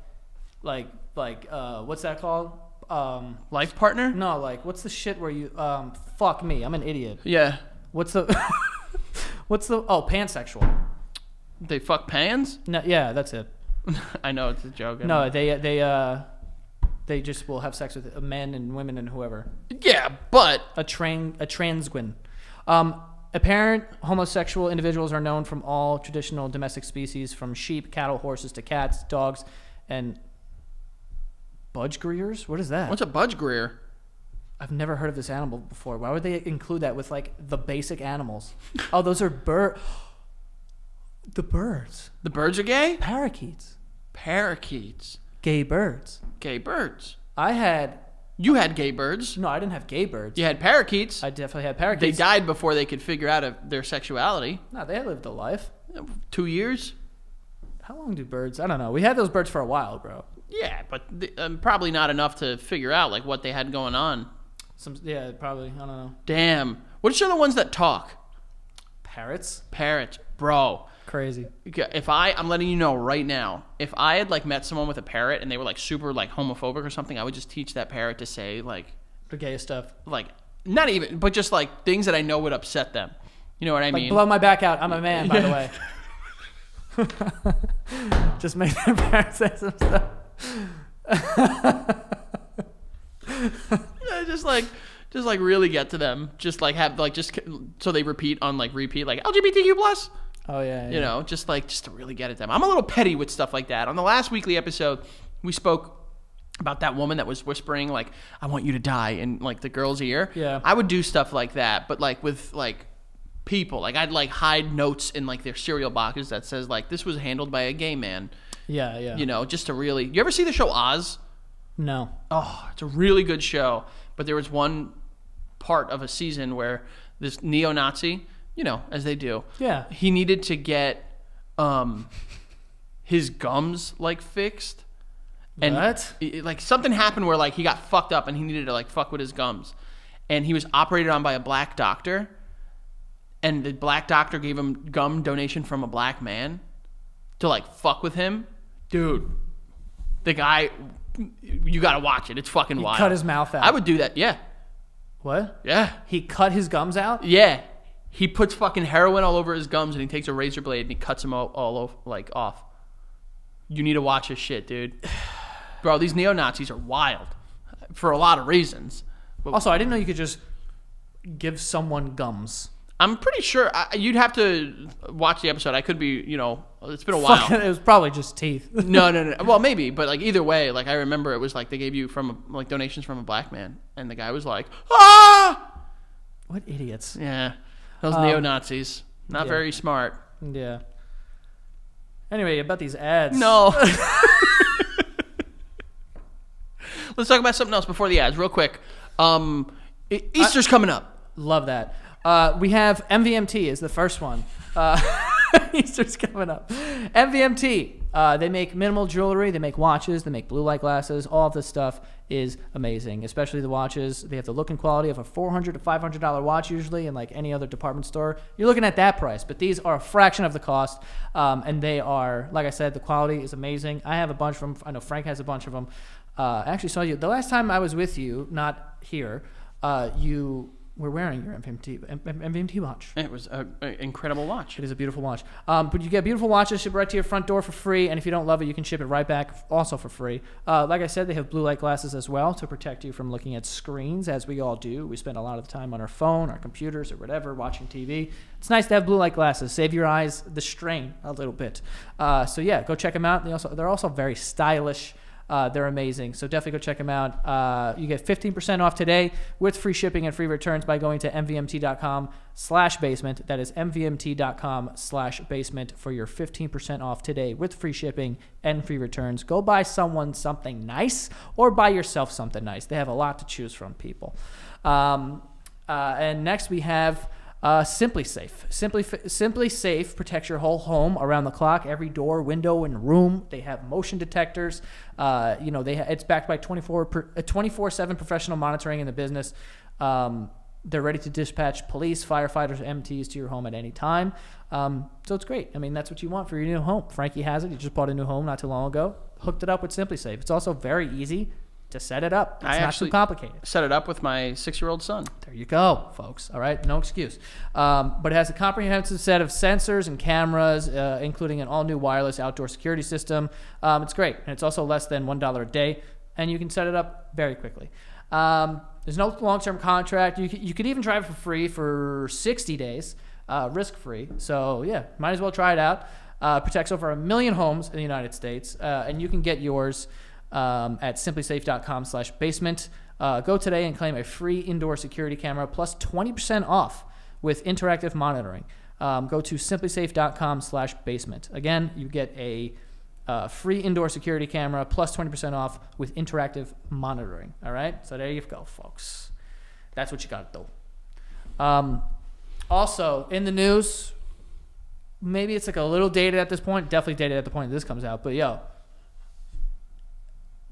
B: like, like, uh, what's that called? Um,
C: Life partner?
B: no, like, what's the shit where you, um, fuck me, I'm an idiot.
C: Yeah.
B: What's the, what's the, oh, pansexual.
C: They fuck pans?
B: No, yeah, that's it.
C: I know it's a joke.
B: No, they, they, uh, they just will have sex with men and women and whoever.
C: Yeah, but
B: a tran a transgwin. Um, apparent homosexual individuals are known from all traditional domestic species, from sheep, cattle, horses to cats, dogs, and budgeriers. What is that?
C: what's a budge greer?
B: I've never heard of this animal before. Why would they include that with like the basic animals? oh, those are bird. The birds,
C: The birds are gay?
B: parakeets,
C: Parakeets.
B: Gay birds.
C: Gay birds.
B: I had
C: You had gay birds.
B: no, I didn't have gay birds.
C: You had parakeets.
B: I definitely had parakeets.
C: they died before they could figure out a, their sexuality.
B: No, they lived a life.
C: Two years?
B: How long do birds? I don't know. We had those birds for a while, bro.
C: Yeah, but th- um, probably not enough to figure out like what they had going on.
B: Some, yeah, probably. I don't know.
C: Damn. Which are the ones that talk?
B: Parrots,
C: Parrots, bro.
B: Crazy.
C: If I, I'm letting you know right now, if I had like met someone with a parrot and they were like super like homophobic or something, I would just teach that parrot to say like,
B: The gayest stuff.
C: like not even, but just like things that I know would upset them. You know what I
B: Like
C: mean?
B: blow my back out. I'm a man, by the way. Just make their parents say some stuff.
C: Yeah, just like, just like really get to them. Just like have like just so they repeat on like repeat like LGBTQ plus.
B: Oh yeah, yeah.
C: You know, just like just to really get at them. I'm a little petty with stuff like that. On the last weekly episode, we spoke about that woman that was whispering like I want you to die in like the girl's ear.
B: Yeah.
C: I would do stuff like that, but like with like people, like I'd like hide notes in like their cereal boxes that says like this was handled by a gay man,
B: Yeah, yeah.
C: you know, just to really You ever see the show Oz?
B: No.
C: Oh, it's a really good show. But there was one part of a season where this neo-Nazi, you know, as they do,
B: Yeah.
C: he needed to get um his gums like fixed. And
B: What?
C: it- like something happened where like he got fucked up and he needed to like fuck with his gums. And he was operated on by a black doctor. And the black doctor gave him gum donation from a black man to like fuck with him. Dude, the guy you got to watch it. It's fucking wild.
B: cut his mouth out.
C: I would do that. Yeah.
B: What?
C: Yeah.
B: He cut his gums out?
C: Yeah. He puts fucking heroin all over his gums and he takes a razor blade and he cuts them all, all over, like off. You need to watch this shit, dude. Bro, these neo Nazis are wild for a lot of reasons.
B: Also, I didn't know you could just give someone gums.
C: I'm pretty sure I, you'd have to watch the episode. I could be, you know, it's been a
B: Fucking-
C: while.
B: it was probably just teeth.
C: no, no, no. Well, maybe, but like either way, like I remember it was like they gave you from like donations from a black man, and the guy was like, ah,
B: what idiots?
C: yeah, those
B: Um,
C: neo Nazis, not
B: yeah.
C: very smart.
B: Yeah. Anyway, about these ads.
C: No. Let's talk about something else before the ads, real quick. Um, Easter's coming up.
B: Love that. Uh, we have MVMT is the first one. Uh, Easter's coming up. MVMT. Uh, they make minimal jewelry. They make watches. They make blue light glasses. All of this stuff is amazing, especially the watches. They have the look and quality of a 400 to $500 watch usually in like any other department store. You're looking at that price, but these are a fraction of the cost. Um, and they are, like I said, the quality is amazing. I have a bunch of them. I know Frank has a bunch of them. Uh, I actually saw you the last time I was with you, not here. Uh, you were wearing your MVMT MVMT watch.
C: It was an incredible watch.
B: It is a beautiful watch. Um, but you get beautiful watches shipped right to your front door for free, and if you don't love it, you can ship it right back also for free. Uh, like I said, they have blue light glasses as well to protect you from looking at screens, as we all do. We spend a lot of the time on our phone, our computers, or whatever, watching TV. It's nice to have blue light glasses. Save your eyes the strain a little bit. Uh, so yeah, go check them out. They also they're also very stylish. Uh, they're amazing. So definitely go check them out. Uh, you get 15% off today with free shipping and free returns by going to mvmt.com slash basement. That is mvmt.com slash basement for your 15% off today with free shipping and free returns. Go buy someone something nice or buy yourself something nice. They have a lot to choose from, people. Um, uh, and next we have uh, SimpliSafe. Simply SimpliSafe protects your whole home around the clock, every door, window, and room. They have motion detectors. Uh, you know, they it's backed by 24 per, 24/7 professional monitoring in the business. Um, they're ready to dispatch police, firefighters, MTs to your home at any time. Um, so it's great. I mean, that's what you want for your new home. Frankie has it. He just bought a new home not too long ago. Hooked it up with SimpliSafe. It's also very easy to set it up. It's
C: I
B: not
C: actually-
B: too complicated.
C: Set it up with my six-year-old son.
B: There you go, folks. All right, no excuse. Um, but it has a comprehensive set of sensors and cameras, uh, including an all-new wireless outdoor security system. Um, it's great, and it's also less than one dollar a day, and you can set it up very quickly. Um, there's no long-term contract. You could, you could even try it for free for 60 days, uh, risk-free. So yeah, might as well try it out. Uh, protects over a million homes in the United States, uh, and you can get yours um, at simplisafe.com slash basement. Uh, go today and claim a free indoor security camera plus 20% off with interactive monitoring. Um, go to simplisafe.com slash basement. Again, you get a uh, free indoor security camera plus 20% off with interactive monitoring. All right? So there you go, folks. That's what you got do. Um, also, in the news, maybe it's like a little dated at this point. Definitely dated at the point this comes out. But yo,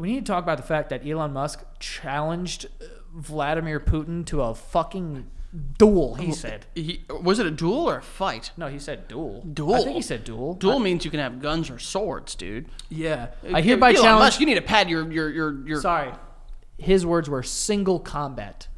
B: we need to talk about the fact that Elon Musk challenged uh, Vladimir Putin to a fucking duel. He said.
C: He, was it a duel or a fight?
B: No, he said duel.
C: Duel?
B: I think he said duel.
C: Duel means you can have guns or swords, dude.
B: Yeah. I hereby
C: Elon
B: challenge.
C: Musk, you need to pad your your your your.
B: Sorry. His words were single combat.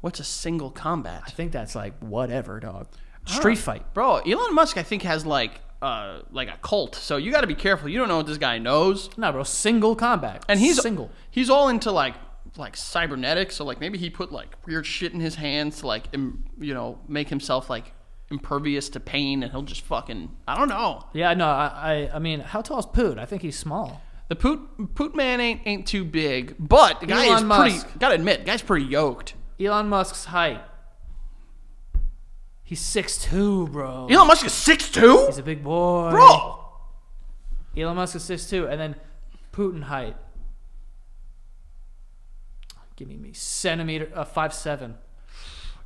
C: What's a single combat?
B: I think that's like whatever, dog. Street fight.
C: bro? Elon Musk, I think, has like uh like a cult. So you got to be careful. You don't know what this guy knows,
B: No, bro. Single combat.
C: and he's
B: single.
C: He's all into like like cybernetics. So like maybe he put like weird shit in his hands to like Im, you know make himself like impervious to pain, and he'll just fucking I don't know.
B: Yeah, no, I, I, I mean, how tall is Poot? I think he's small.
C: The poot poot man ain't ain't too big, but the guy
B: Elon
C: is
B: Musk.
C: pretty. Gotta admit, the guy's pretty yoked.
B: Elon Musk's height. He's six two, bro.
C: Elon Musk is six two,
B: He's a big boy.
C: bro.
B: Elon Musk is six two, and then Putin height. Give me me centimeter, uh, five seven.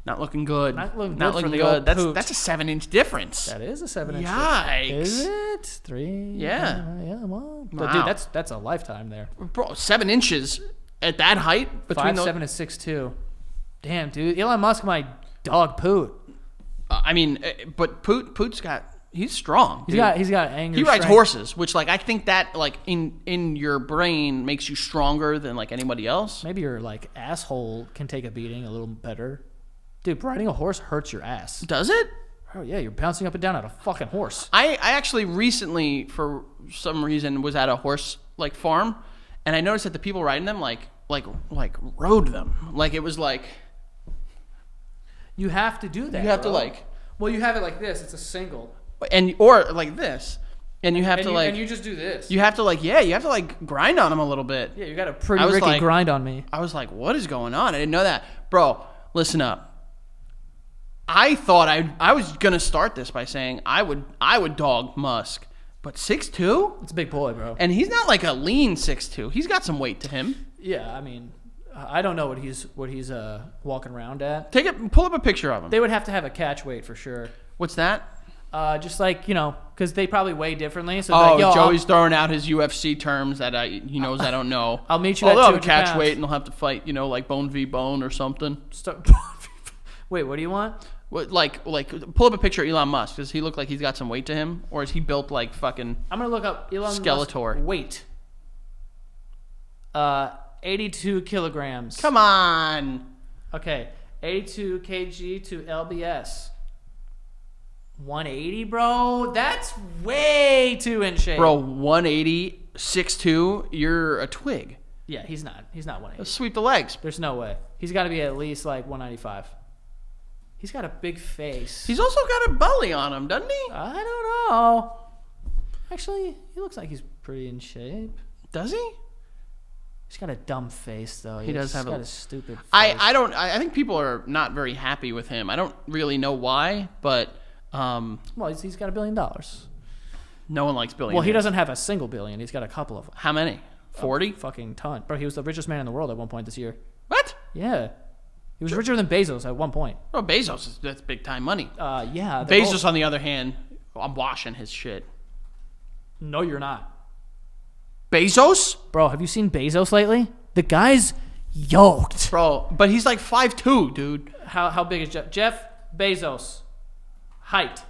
C: Not looking good.
B: Not looking
C: Not
B: good
C: looking good. That's
B: poot.
C: that's a seven inch difference.
B: That is a seven inch.
C: Yikes.
B: Is it three?
C: Yeah.
B: Uh, yeah. Well, but dude, that's that's a lifetime there.
C: Bro, seven inches at that height between
B: Five
C: those.
B: seven and six two. Damn, dude. Elon Musk, my dog, Poot.
C: Uh, I mean, uh, but Poot Poot's got he's strong.
B: He's
C: dude.
B: got he's got anger.
C: he rides
B: strength.
C: horses, which like I think that like in in your brain makes you stronger than like anybody else.
B: Maybe your like asshole can take a beating a little better. Dude, riding a horse hurts your ass.
C: Does it?
B: Oh yeah, you're bouncing up and down on a fucking horse.
C: I, I actually recently, for some reason, was at a horse like farm, and I noticed that the people riding them like like like rode them. Like it was like
B: You have to do that.
C: you have to like
B: Well, you have it like this. It's a single.
C: and or like this, and you have
B: And
C: to
B: you,
C: like
B: and you just do this.
C: you have to like yeah, you have to like grind on him a little bit.
B: yeah, you got a pretty Ricky
C: like-
B: grind on me.
C: I was like, what is going on? I didn't know that, bro. Listen up. I thought I I was gonna start this by saying I would I would dog Musk, but six two,
B: It's a big boy, bro.
C: and he's not like a lean six two. He's got some weight to him.
B: Yeah, I mean, I don't know what he's what he's uh walking around at.
C: Take it, pull up a picture of him.
B: They would have to have a catch weight for sure.
C: What's that?
B: Uh, just like you know, because they probably weigh differently. So
C: Oh,
B: like, Yo,
C: Joey's throwing out his UFC terms that I, he knows I don't know.
B: I'll meet you
C: Oh,
B: at
C: they'll have a catch
B: pounds.
C: weight and they'll have to fight, you know, like bone v bone or something.
B: Start- Wait, what do you want?
C: What, like, like, pull up a picture of Elon Musk. Does he look like he's got some weight to him, or is he built like fucking?
B: I'm gonna look up Elon Musk
C: Skeletor.
B: weight. Uh, 82 kilograms.
C: Come on,
B: Okay, 82 kg to LBS. 180, bro. That's way too in shape,
C: bro. 180, 6'2", You're a twig.
B: Yeah, he's not. He's not 180.
C: Sweep the legs.
B: There's no way. He's got to be at least like 195. He's got a big face.
C: He's also got a belly on him, doesn't he?
B: I don't know. Actually, he looks like he's pretty in shape.
C: Does he?
B: He's got a dumb face though.
C: He does have a-
B: a stupid. Face.
C: I, I don't I think people are not very happy with him. I don't really know why, but um,
B: well, he's, he's got a billion dollars.
C: no one likes Billy.
B: Well, he doesn't have a single billion. He's got a couple of them.
C: How many? Forty?
B: Fucking ton, bro. He was the richest man in the world at one point this year.
C: What?
B: Yeah, he was richer than Bezos at one point.
C: Bro, Bezos is that's big time money.
B: Uh, yeah.
C: Bezos,
B: both-
C: on the other hand, I'm washing his shit.
B: no, you're not,
C: Bezos,
B: bro. Have you seen Bezos lately? The guy's yoked.
C: bro, but he's like five two, dude.
B: How how big is Jeff? Jeff Bezos, height.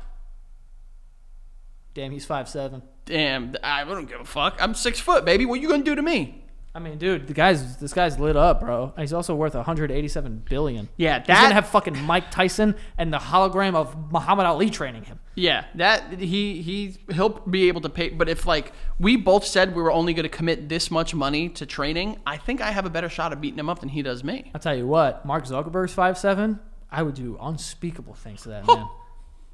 B: Damn, he's five seven.
C: Damn, I don't give a fuck. I'm six foot, baby. What you gonna do to me?
B: I mean, dude, the guy's this guy's lit up, bro. He's also worth 187 billion.
C: Yeah,
B: He's gonna have fucking Mike Tyson and the hologram of Muhammad Ali training him.
C: Yeah, that he he he'll be able to pay. But if like we both said we were only going to commit this much money to training, I think I have a better shot of beating him up than he does me.
B: I'll tell you what, Mark Zuckerberg's five seven. I would do unspeakable things to that man.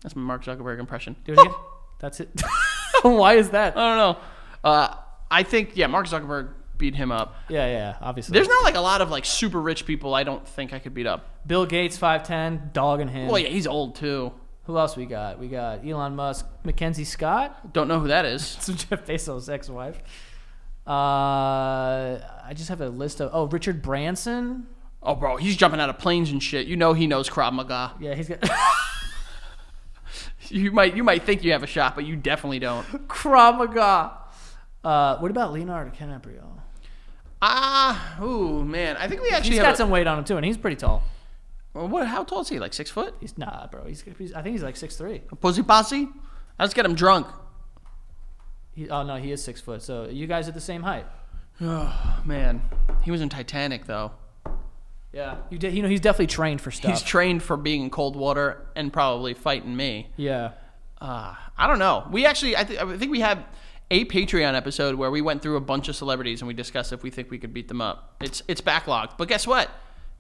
C: That's my Mark Zuckerberg impression.
B: Do it again. That's it. Why is that?
C: I don't know. Uh, I think yeah, Mark Zuckerberg beat him up.
B: Yeah, yeah, obviously.
C: There's not like a lot of like super rich people I don't think I could beat up.
B: Bill Gates five ten, dogging him.
C: Well, yeah, he's old too.
B: Who else we got? We got Elon Musk, Mackenzie Scott,
C: Don't know who that is.
B: it's Jeff Bezos' ex-wife. Uh, I just have a list of oh Richard Branson.
C: Oh, bro, he's jumping out of planes and shit. You know he knows Krav Maga.
B: Yeah, he's got
C: You might you might think you have a shot, but you definitely don't.
B: Krav Maga. Uh, what about Leonardo DiCaprio?
C: Ah, ooh man, I think we actually
B: He's
C: have
B: got
C: a-
B: some weight on him too, and he's pretty tall.
C: Well, what? How tall is he? Like six foot?
B: He's nah, bro. He's, he's I think he's like six three.
C: A pussy posse? Let's get him drunk.
B: He, oh no, he is six foot. So you guys are the same height.
C: Oh man, he was in Titanic though.
B: Yeah, you did. You know, he's definitely trained for stuff.
C: He's trained for being in cold water and probably fighting me.
B: yeah.
C: Uh, I don't know. We actually, I, th- I think we had a Patreon episode where we went through a bunch of celebrities and we discussed if we think we could beat them up. It's it's backlogged, but guess what?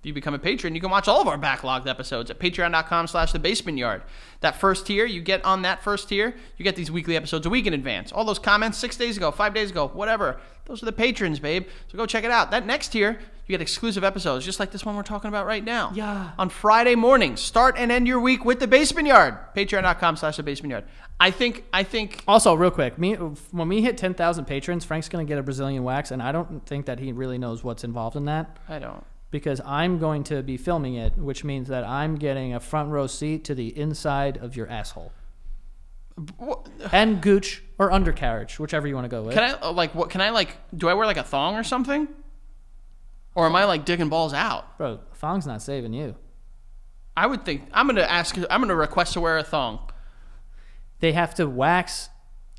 C: You become a patron, you can watch all of our backlogged episodes at patreon.com slash the basement yard. That first tier, you get on that first tier, you get these weekly episodes a week in advance. All those comments six days ago, five days ago, whatever. Those are the patrons, babe. So go check it out. That next tier, you get exclusive episodes, just like this one we're talking about right now.
B: Yeah.
C: On Friday mornings. Start and end your week with the basement yard. Patreon.com slash the basement yard. I think I think
B: Also, real quick, me when we hit ten thousand patrons, Frank's gonna get a Brazilian wax, and I don't think that he really knows what's involved in that
C: I don't.
B: Because I'm going to be filming it, which means that I'm getting a front row seat to the inside of your asshole
C: What-
B: and gooch or undercarriage, whichever you want to go with.
C: Can I uh, like what? Can I like? Do I wear like a thong or something? Or am I like digging balls out?
B: Bro, thong's not saving you.
C: I would think I'm gonna ask. I'm gonna request to wear a thong.
B: They have to wax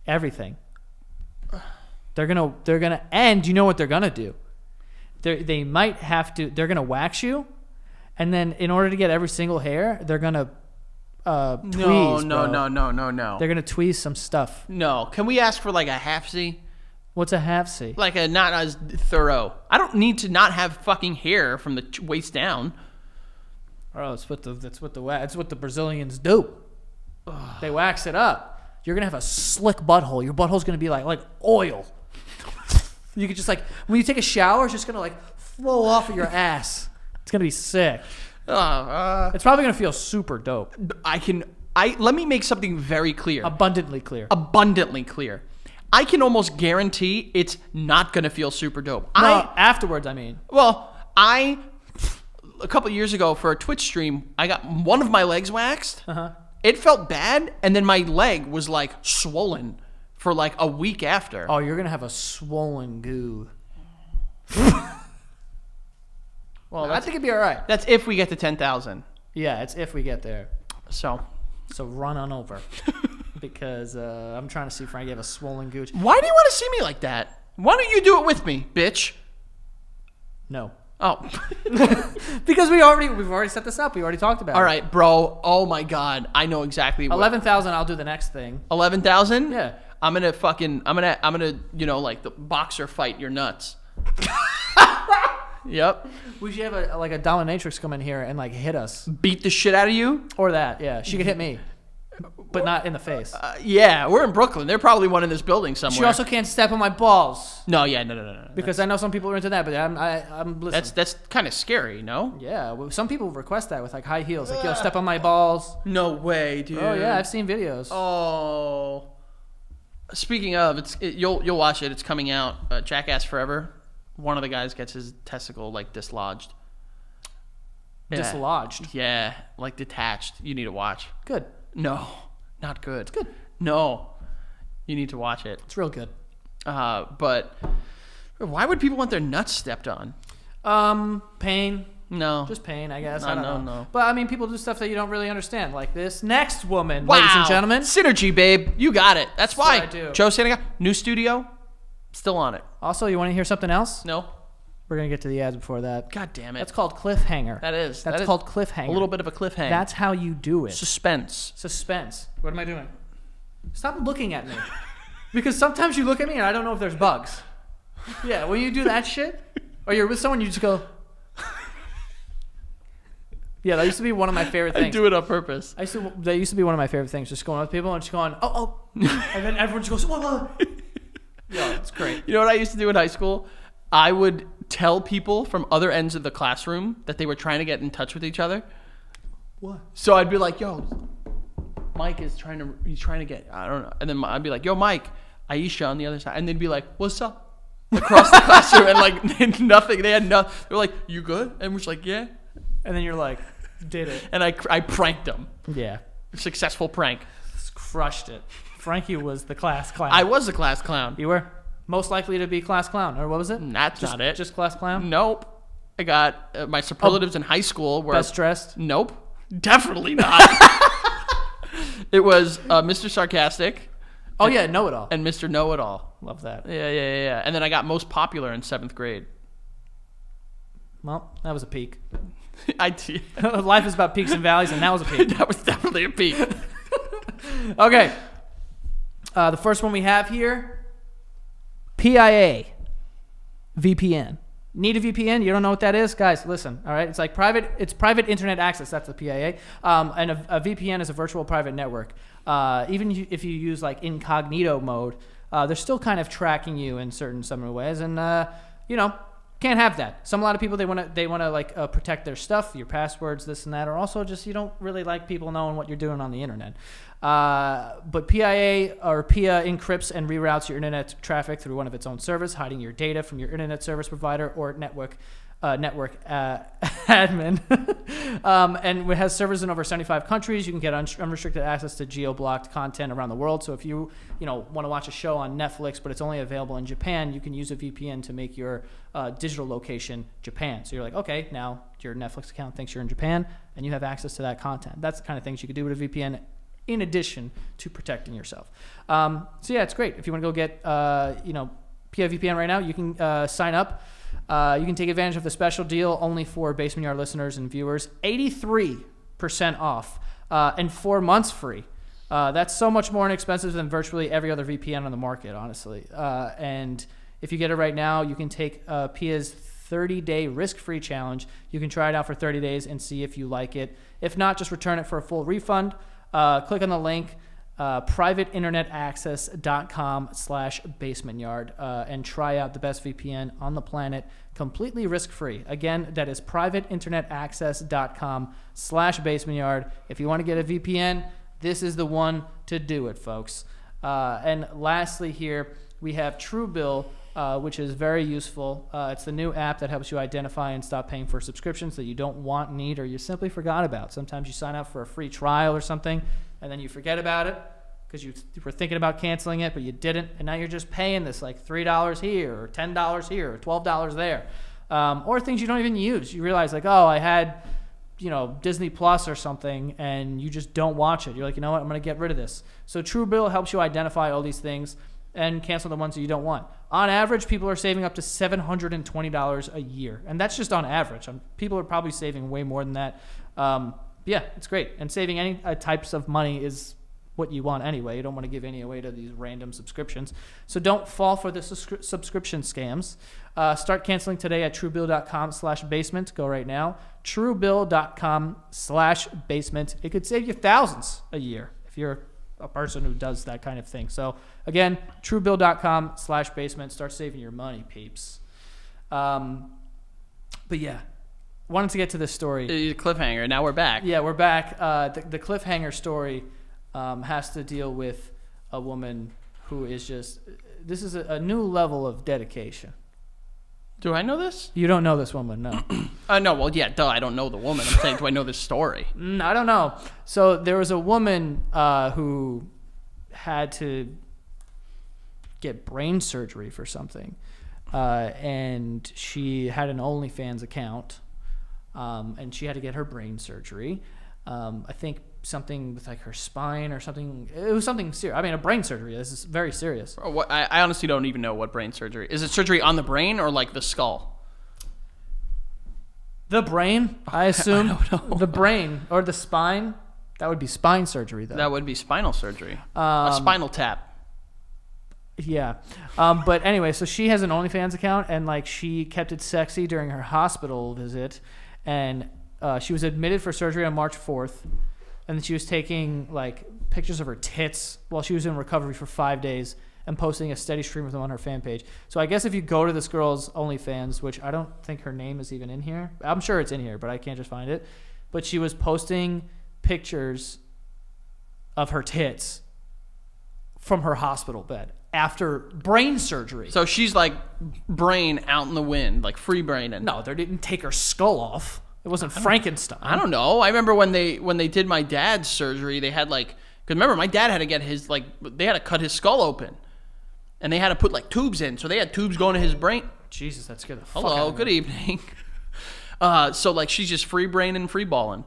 B: everything. They're gonna they're gonna and you know what they're gonna do? They they might have to they're gonna wax you, and then in order to get every single hair, they're gonna uh tweeze.
C: No, no,
B: bro.
C: no, no, no, no.
B: They're gonna tweeze some stuff.
C: No. Can we ask for like a half C?
B: What's a half C?
C: Like a not as thorough. I don't need to not have fucking hair from the waist down.
B: Oh, it's what the that's what the that's what the Brazilians do. They wax it up. You're gonna have a slick butthole. Your butthole's gonna be like like oil. You could just like when you take a shower, it's just gonna like flow off of your ass. It's gonna be sick.
C: Uh, uh,
B: It's probably gonna feel super dope.
C: I can. I let me make something very clear.
B: Abundantly clear.
C: abundantly clear. I can almost guarantee it's not going to feel super dope.
B: no,
C: I
B: afterwards, I mean.
C: well, I a couple years ago for a Twitch stream, I got one of my legs waxed.
B: Uh-huh.
C: It felt bad, and then my leg was like swollen for like a week after.
B: Oh, you're gonna have a swollen goo.
C: well,
B: I think it'd be all right.
C: that's if we get to ten thousand.
B: Yeah, it's if we get there.
C: So,
B: So run on over, because uh, I'm trying to see if Frankie have a swollen gooch.
C: why do you want to see me like that? Why don't you do it with me, bitch?
B: No,
C: Oh,
B: because we already we've already set this up. We already talked about.
C: all
B: it.
C: right, bro. Oh my god, I know exactly.
B: Eleven thousand. I'll do the next thing.
C: Eleven thousand?
B: Yeah.
C: I'm gonna fucking. I'm gonna. I'm gonna. You know, like the boxer fight your nuts. yep.
B: We should have a like a dominatrix come in here and like hit us
C: Beat the shit out of you.
B: or that. Yeah, she could hit me. but not in the face.
C: Uh, yeah, we're in Brooklyn. They're probably one in this building somewhere.
B: She also can't step on my balls
C: no, yeah, no, no, no, no.
B: because I know some people are into that, but I'm I, I'm listening.
C: That's that's kind of scary, no?
B: yeah, well, some people request that with like high heels, like yo, step on my balls.
C: No way, dude.
B: Oh yeah, I've seen videos.
C: Oh. Speaking of, it's it, you'll you'll watch it. It's coming out. Uh, Jackass Forever. One of the guys gets his testicle like dislodged. Yeah.
B: Dislodged.
C: Yeah, like detached. You need to watch.
B: Good.
C: No, not good. It's
B: good.
C: No, you need to watch it.
B: It's real good.
C: Uh, but why would people want their nuts stepped on?
B: Um, pain.
C: No,
B: Just pain, I guess.
C: No,
B: I don't
C: no,
B: know.
C: no.
B: But I mean, people do stuff that you don't really understand, like this next woman, ladies and gentlemen.
C: synergy, babe. You got it. That's why.
B: what I do.
C: Joe Saniga, new studio, still on it.
B: Also, you want to hear something else?
C: No,
B: We're gonna get to the ads before that.
C: god damn it.
B: That's called cliffhanger.
C: that is
B: That's
C: that is
B: called cliffhanger.
C: a little bit of a cliffhanger.
B: That's how you do it.
C: suspense.
B: Suspense. What am I doing? Stop looking at me. because sometimes you look at me and I don't know if there's bugs. Yeah, when you do that shit, or you're with someone, you just go. Yeah, that used to be one of my favorite things.
C: I do it on purpose.
B: I used to. That used to be one of my favorite things. Just going with people and just going, oh, oh, and then everyone just goes, whoa, whoa. Yeah, it's great.
C: You know what I used to do in high school? I would tell people from other ends of the classroom that they were trying to get in touch with each other.
B: What?
C: So I'd be like, "Yo, Mike is trying to he's trying to get I don't know," and then I'd be like, "Yo, Mike, Aisha on the other side," and they'd be like, "What's up?" Across the classroom, and like nothing. They had nothing. They were like, "You good?" And we're just like, "Yeah."
B: And then you're like, did it?
C: And I I pranked them.
B: Yeah,
C: Successful prank.
B: crushed it. Frankie was the class clown.
C: I was a class clown.
B: you were most likely to be class clown, or what was it?
C: That's
B: just,
C: not it.
B: Just class clown.
C: Nope. I got uh, my superlatives in high school were
B: Best dressed.
C: Nope. Definitely not. it was uh, Mr. Sarcastic
B: Oh yeah, know it all.
C: and Mr. Know It All.
B: Love that.
C: Yeah, yeah, yeah, yeah. And then I got most popular in seventh grade.
B: Well, that was a peak.
C: I did.
B: Life is about peaks and valleys, and that was a peak.
C: that was definitely a peak.
B: Okay. Uh, the first one we have here PIA VPN. Need a VPN? You don't know what that is, guys? Listen, all right. It's like private. It's private internet access. That's the PIA. Um, and a, a VPN is a virtual private network. Uh, even you- if you use like incognito mode, uh, they're still kind of tracking you in certain some ways, and uh, you know can't have that. Some a lot of people they want to they want to like uh, protect their stuff, your passwords, this and that, or also just you don't really like people knowing what you're doing on the internet. Uh, but PIA or PIA encrypts and reroutes your internet traffic through one of its own servers, hiding your data from your internet service provider or network uh, network uh, admin. um, and it has servers in over 75 countries. You can get un- unrestricted access to geo-blocked content around the world. So if you you know want to watch a show on Netflix, but it's only available in Japan, you can use a VPN to make your uh, digital location Japan. So you're like, okay, now your Netflix account thinks you're in Japan, and you have access to that content. That's the kind of things you could do with a VPN. In addition to protecting yourself, um, so yeah, it's great. If you want to go get, uh, you know, PIVPN right now, you can uh, sign up. Uh, you can take advantage of the special deal only for Basement Yard listeners and viewers. 83% off uh, and four months free. Uh, that's so much more inexpensive than virtually every other VPN on the market, honestly. Uh, and if you get it right now, you can take uh, Pia's 30 day risk free challenge. You can try it out for 30 days and see if you like it. If not, just return it for a full refund. Uh, click on the link uh, privateinternetaccess.com slash basement yard uh, and try out the best VPN on the planet completely risk free. Again, that is privateinternetaccess.com slash basement yard. If you want to get a VPN, this is the one to do it, folks. Uh, and lastly, here we have Truebill. Uh, which is very useful. Uh, it's the new app that helps you identify and stop paying for subscriptions that you don't want, need, or you simply forgot about. Sometimes you sign up for a free trial or something, and then you forget about it because you were thinking about canceling it, but you didn't, and now you're just paying this like three dollars here, or ten dollars here, or twelve dollars there, um, or things you don't even use. You realize like, oh, I had, you know, Disney Plus or something, and you just don't watch it. You're like, you know what, I'm gonna get rid of this. So Truebill helps you identify all these things and cancel the ones that you don't want. On average, people are saving up to $720 a year. And that's just on average. Um, People are probably saving way more than that. Um, yeah, it's great. And saving any uh, types of money is what you want anyway. You don't want to give any away to these random subscriptions. So don't fall for the subscription scams. Uh, start canceling today at truebill.com slash basement. Go right now. Truebill.com slash basement. It could save you thousands a year if if you're a person who does that kind of thing. So again, truebill.com slash basement. Start saving your money, peeps. Um, but yeah, wanted to get to this story.
C: Uh, cliffhanger. Now we're back.
B: Yeah, we're back. Uh, the, the cliffhanger story um, has to deal with a woman who is just. This is a, a new level of dedication.
C: Do I know this?
B: You don't know this woman, no.
C: Uh, no. Well, yeah. Duh. I don't know the woman. I'm saying, do I know this story?
B: Mm, I don't know. So there was a woman uh, who had to get brain surgery for something, uh, and she had an OnlyFans account, um, and she had to get her brain surgery. Um, I think something with like her spine or something. It was something serious. I mean, a brain surgery. This is very serious.
C: What, I, I honestly don't even know what brain surgery is. It surgery on the brain or like the skull?
B: The brain, I assume.
C: know.
B: The brain or the spine. That would be spine surgery, though.
C: That would be spinal surgery. a
B: Um,
C: spinal tap.
B: Yeah. Um, but anyway, so she has an OnlyFans account and like she kept it sexy during her hospital visit. And uh, she was admitted for surgery on March 4th. And she was taking like pictures of her tits while she was in recovery for five days and posting a steady stream of them on her fan page. So I guess if you go to this girl's OnlyFans, which I don't think her name is even in here, I'm sure it's in here, but I can't just find it. But she was posting pictures of her tits from her hospital bed after brain surgery.
C: So she's like brain out in the wind, like free braining.
B: no, they didn't take her skull off. It wasn't Frankenstein.
C: I don't know. I remember when they when they did my dad's surgery, they had like because remember my dad had to get his like they had to cut his skull open, and they had to put like tubes in. So they had tubes going to his brain.
B: Jesus, that scared the fuck
C: Hello,
B: out of
C: good evening. Uh, so like she's just free braining, free balling.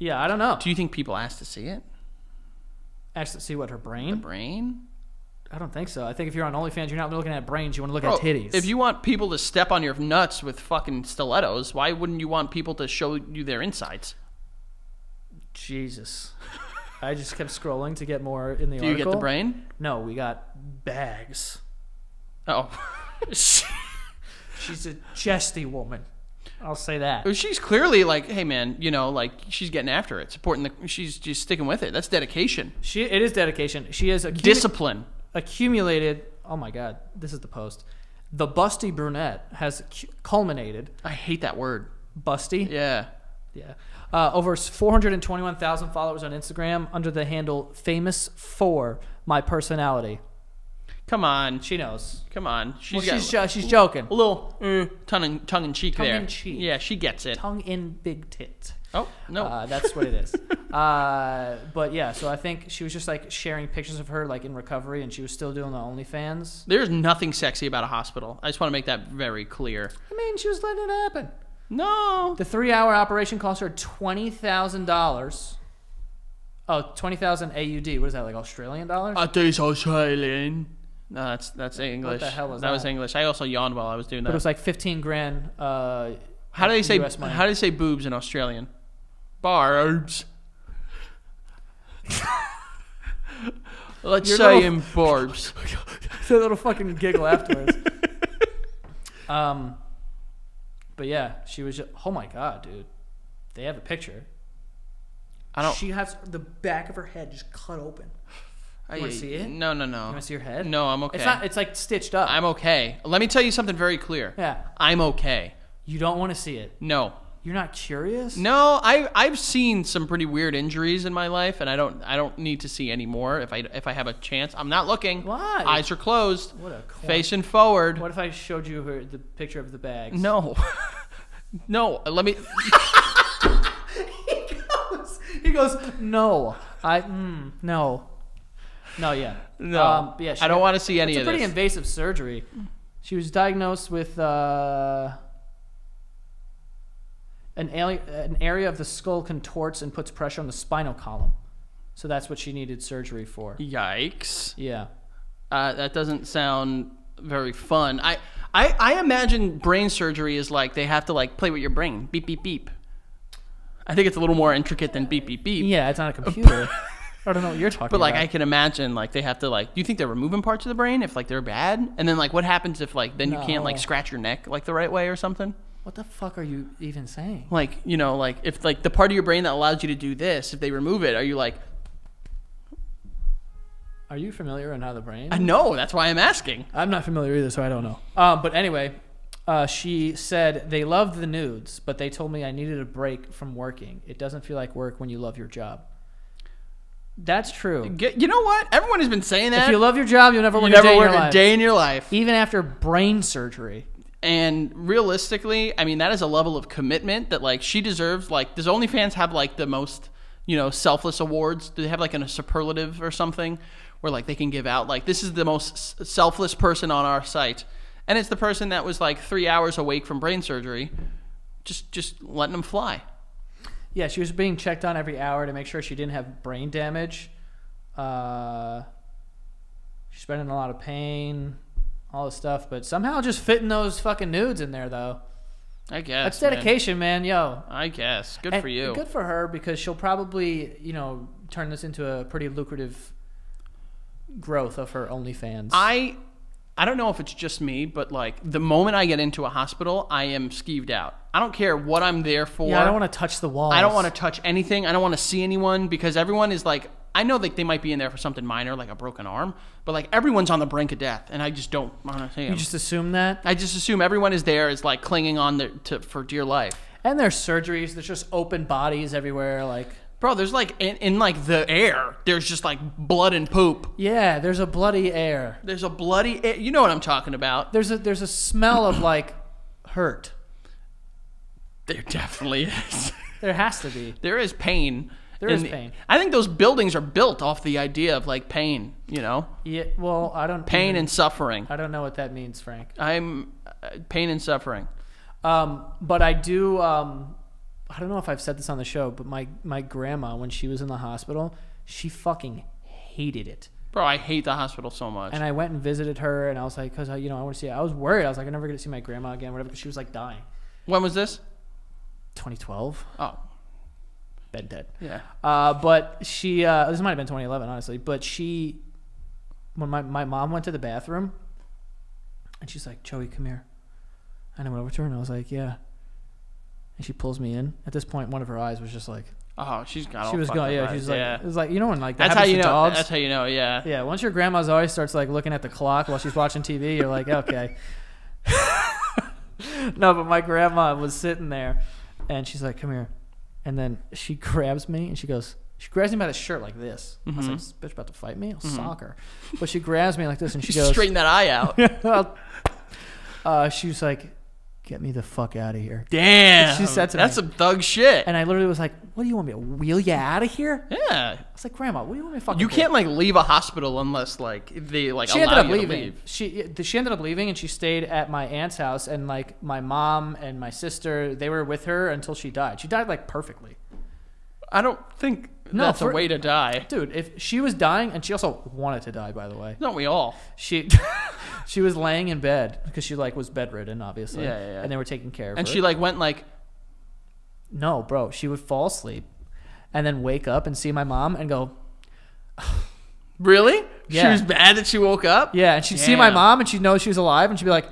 B: Yeah, I don't know.
C: Do you think people ask to see it?
B: Ask to see what her brain?
C: The
B: brain? I don't think so. I think if you're on OnlyFans, you're not looking at brains. You want to look
C: Bro,
B: at titties.
C: If you want people to step on your nuts with fucking stilettos, why wouldn't you want people to show you their insides?
B: Jesus, I just kept scrolling to get more in the
C: Do you get the brain?
B: No, we got bags.
C: Oh.
B: She's a chesty woman. I'll say that.
C: She's clearly like, hey man, you know, like she's getting after it, supporting the. She's just sticking with it. That's dedication,
B: She it is dedication. She has accumu-
C: discipline.
B: Accumulated. Oh my God, this is the post. The busty brunette has culminated.
C: I hate that word.
B: Busty.
C: Yeah.
B: Yeah. Uh, over 421,000 followers on Instagram under the handle famous for my personality.
C: Come on,
B: She knows.
C: come on. She's
B: Well,
C: got
B: she's, jo- she's joking.
C: a little uh, tongue in, tongue in cheek
B: Tongue
C: there.
B: in cheek.
C: Yeah, she gets it.
B: Tongue in big tit.
C: Oh no.
B: Uh, that's what it is. uh, but yeah, so I think she was just like sharing pictures of her like in recovery, and she was still doing the OnlyFans.
C: There's nothing sexy about a hospital. I just want to make that very clear.
B: I mean, she was letting it happen.
C: No.
B: The three-hour operation cost her twenty thousand dollars. Oh, 20,000 AUD. What is that, like Australian dollars?
C: Days Australian. No, that's that's English.
B: What the hell is
C: that?
B: That was?
C: English. I also yawned while I was doing
B: but
C: that.
B: it was like 15 grand. Uh,
C: how do they say how do they say boobs in Australian? Barbs. Let's
B: Your
C: say
B: little-
C: in barbs.
B: a little fucking giggle afterwards. um, but yeah, she was. Just, oh my god, dude! They have a picture.
C: I don't.
B: She has the back of her head just cut open.
C: I,
B: wanna see it?
C: No, no, no.
B: You want to see her head?
C: No, I'm okay.
B: It's not. It's like stitched up.
C: I'm okay. Let me tell you something very clear.
B: yeah.
C: I'm okay.
B: You don't want to see it.
C: No.
B: You're not curious.
C: No, I I've seen some pretty weird injuries in my life, and I don't I don't need to see any more if I if I have a chance. I'm not looking.
B: Why?
C: Eyes are closed.
B: What a corn.
C: Facing forward.
B: What if I showed you her the picture of the bags?
C: No. no. Let me.
B: he goes. He goes. No. I. Mm, no. No. Yeah.
C: No.
B: Um, yeah. she
C: I don't want to see any
B: It's a pretty
C: this.
B: invasive surgery. She was diagnosed with uh, an, ali- an area of the skull contorts and puts pressure on the spinal column. So that's what she needed surgery for.
C: Yikes.
B: Yeah.
C: Uh, that doesn't sound very fun. I, I I imagine brain surgery is like they have to like play with your brain. Beep beep beep. I think it's a little more intricate than beep beep beep.
B: Yeah, it's on a computer. I don't know what you're talking
C: But like I can imagine like they have to like do you think they're removing parts of the brain if like they're bad? And then like what happens if like then you can't like
B: No.
C: scratch your neck like the right way or something?
B: what the fuck are you even saying?
C: Like, you know, like if like the part of your brain that allows you to do this, if they remove it, are you like
B: Are you familiar on how the brain?
C: I know. That's why I'm asking.
B: I'm not familiar either, so I don't know. Um, but anyway, uh, she said they loved the nudes, but they told me I needed a break from working. It doesn't feel like work when you love your job. That's true.
C: Get, you know what? Everyone has been saying that.
B: If you love your job, you'll never
C: You
B: work
C: never
B: a day
C: work
B: in your
C: a
B: life.
C: day in your life.
B: Even after brain surgery.
C: And realistically, I mean, that is a level of commitment that like she deserves. Like, does OnlyFans have like the most, you know, selfless awards? Do they have like an, a superlative or something where like they can give out like this is the most selfless person on our site, and it's the person that was like three hours awake from brain surgery, just just letting them fly.
B: Yeah, she was being checked on every hour to make sure she didn't have brain damage. Uh, she's been in a lot of pain, all this stuff, but somehow just fitting those fucking nudes in there though.
C: I guess
B: That's
C: man.
B: dedication, man. Yo,
C: I guess good
B: And
C: for you.
B: Good for her because she'll probably, you know, turn this into a pretty lucrative growth of her OnlyFans.
C: I I don't know if it's just me, but like the moment I get into a hospital, I am skeeved out. I don't care what I'm there for.
B: yeah, I don't want to touch the walls.
C: I don't want to touch anything. I don't want to see anyone because everyone is like I know like they might be in there for something minor like a broken arm, but like everyone's on the brink of death and I just don't want to see them.
B: You just assume that.
C: I just assume everyone is there is like clinging on their, to for dear life.
B: And there's surgeries. There's just open bodies everywhere. Like,
C: Bro, there's like in, in like the air, there's just like blood and poop.
B: yeah, there's a bloody air.
C: There's a bloody air. You know what I'm talking about.
B: There's a there's a smell of like hurt.
C: There definitely is.
B: There has to be.
C: there is pain.
B: There is
C: the-
B: pain.
C: I think those buildings are built off the idea of like pain, you know?
B: Yeah. Well, I don't.
C: Pain
B: even-
C: and suffering.
B: I don't know what that means, Frank.
C: I'm uh, pain and suffering.
B: Um, but I do. Um, I don't know if I've said this on the show, but my my grandma, when she was in the hospital, she fucking hated it.
C: Bro, I hate the hospital so much.
B: And I went and visited her, and I was like, because you know, I want to see. I was worried. I was like, I'm never gonna see my grandma again, whatever. Because she was like dying.
C: when was this?
B: 2012,
C: Oh,
B: bed dead.
C: yeah.
B: Uh, but she, uh, this might have been 2011, honestly. But she, when my, my mom went to the bathroom, and she's like, Joey, come here. And I went over to her, and I was like, yeah. And she pulls me in. At this point, one of her eyes was just like,
C: Oh, she's got all
B: she was going, yeah, she's like,
C: yeah.
B: it was like, you know, when like that
C: That's how you know.
B: dogs.
C: That's how you know. Yeah.
B: Yeah, once your grandma's always starts like looking at the clock while she's watching TV, you're like, okay. no, but my grandma was sitting there, and she's like, "Come here," and then she grabs me and she goes, she grabs me by the shirt like this. I was like, "This bitch about to fight me? I'll sock her." But she grabs me like this and she goes,
C: Straighten that eye out.
B: uh, she was like, "Get me the fuck out of here."
C: Damn.
B: She said to me.
C: That's
B: me.
C: some thug shit.
B: And I literally was like, "What do you want me to wheel you out of here?"
C: yeah.
B: I was like, "Grandma, what do you want me to fucking?"
C: You
B: do?"
C: can't like leave a hospital unless like they like
B: she ended up
C: you to
B: leaving.
C: leave.
B: She she ended up leaving, and she stayed at my aunt's house. And like my mom and my sister, they were with her until she died. She died like perfectly,
C: I don't think
B: No,
C: that's
B: for-
C: a way to die.
B: dude. If she was dying, and she also wanted to die, by the way.
C: Don't we all?
B: She she was laying in bed because she like was bedridden, obviously.
C: Yeah, yeah, yeah.
B: And they were taking care of
C: And
B: her.
C: And she like went like,
B: no, bro, she would fall asleep, and then wake up and see my mom and go,
C: really?
B: Yeah.
C: She was mad that she woke up.
B: yeah. And she'd see my mom and she'd know she was alive, and she'd be like,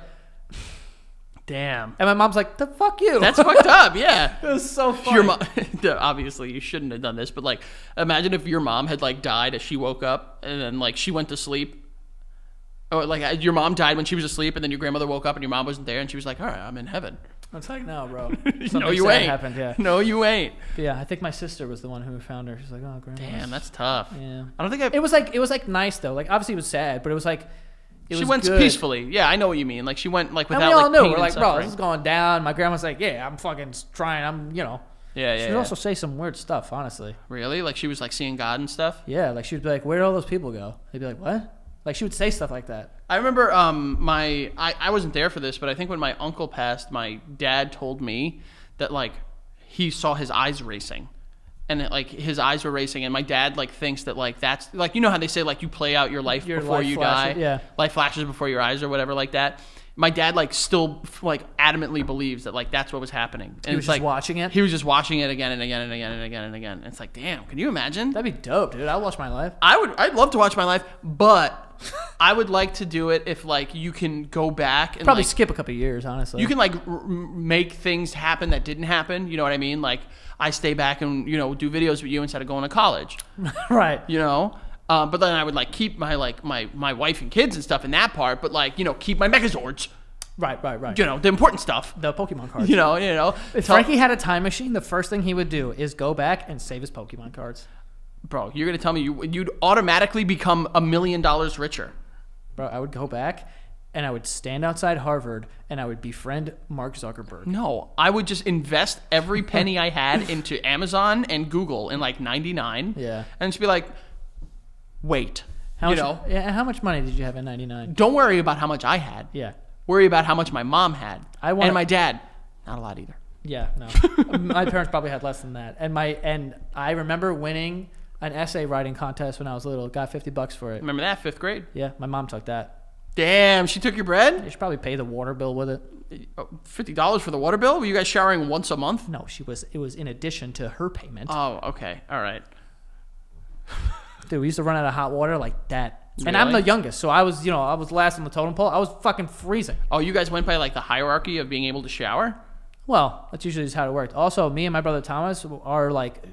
C: Damn.
B: and my mom's like, the fuck you.
C: That's fucked up. Yeah.
B: it was so funny.
C: Your mom. Obviously, you shouldn't have done this, but like, imagine if your mom had like died as she woke up, and then like she went to sleep. Or like uh, your mom died when she was asleep, and then your grandmother woke up and your mom wasn't there, and she was like, "All right, I'm in heaven."
B: It's like, no, bro.
C: no, you
B: sad
C: ain't.
B: happened, yeah.
C: No, you ain't.
B: But yeah, I think my sister was the one who found her. She's like, oh, grandma.
C: Damn, that's tough.
B: Yeah.
C: I don't think I.
B: It was like it was like nice though. Like obviously it was sad, but it was like it
C: she went
B: good.
C: peacefully. Yeah, I know what you mean. Like she went like without.
B: And we all
C: like
B: knew. We're like, bro,
C: suffering.
B: this is going down. My grandma's like, yeah, I'm fucking trying. I'm, you know.
C: yeah, yeah.
B: She would
C: yeah.
B: also say some weird stuff, honestly.
C: really like she was like seeing God and stuff.
B: Yeah, like she would be like, where did all those people go? They'd be like, what? Like she would say stuff like that.
C: I remember um my I, I wasn't there for this, but I think when my uncle passed, my dad told me that like he saw his eyes racing. And it, like his eyes were racing, and my dad like thinks that like that's like you know how they say like you play out your life
B: Your
C: before
B: life
C: you
B: flashes-
C: die,
B: yeah.
C: life flashes before your eyes or whatever like that. My dad like still like adamantly believes that like that's what was happening. And
B: He was
C: it's
B: just
C: like
B: watching it?
C: He was just watching it again and again and again and again and again. and It's like damn, can you imagine?
B: That'd be dope, dude. I'll watch my life.
C: I would. I'd love to watch my life, but I would like to do it if like you can go back and
B: Probably
C: like,
B: skip a couple years, honestly.
C: you can like make things happen that didn't happen. You know what I mean? Like I stay back and you know do videos with you instead of going to college.
B: right.
C: You know, Um, but then I would like keep my like my my wife and kids and stuff in that part. But like you know keep my Megazords.
B: Right, right, right.
C: You know the important stuff.
B: the Pokemon cards.
C: You know you know.
B: if
C: Tell-
B: Frankie had a time machine, the first thing he would do is go back and save his Pokemon cards.
C: bro, you're gonna tell me you you'd automatically become a million dollars richer.
B: Bro, I would go back and I would stand outside Harvard and I would befriend Mark Zuckerberg.
C: No, I would just invest every penny I had into Amazon and Google in like '99.
B: Yeah.
C: and just be like, wait,
B: How
C: you
B: much,
C: know,
B: yeah, how much money did you have in 99?
C: don't worry about how much I had.
B: Yeah.
C: Worry about how much my mom had.
B: I wanna-
C: and my dad. Not a lot either.
B: Yeah, no. my parents probably had less than that. And my and I remember winning an essay writing contest when I was little. Got 50 bucks for it.
C: Remember that fifth grade?
B: Yeah, my mom took that.
C: Damn, she took your bread.
B: You should probably pay the water bill with it.
C: Oh, fifty dollars for the water bill? Were you guys showering once a month?
B: No, she was it was in addition to her payment.
C: Oh, okay, all right.
B: Dude, we used to run out of hot water like that. And I'm the youngest, so I was, you know, I was last on the totem pole. I was fucking freezing.
C: Oh, you guys went by like the hierarchy of being able to shower?
B: Well, that's usually just how it worked. Also, me and my brother Thomas, our like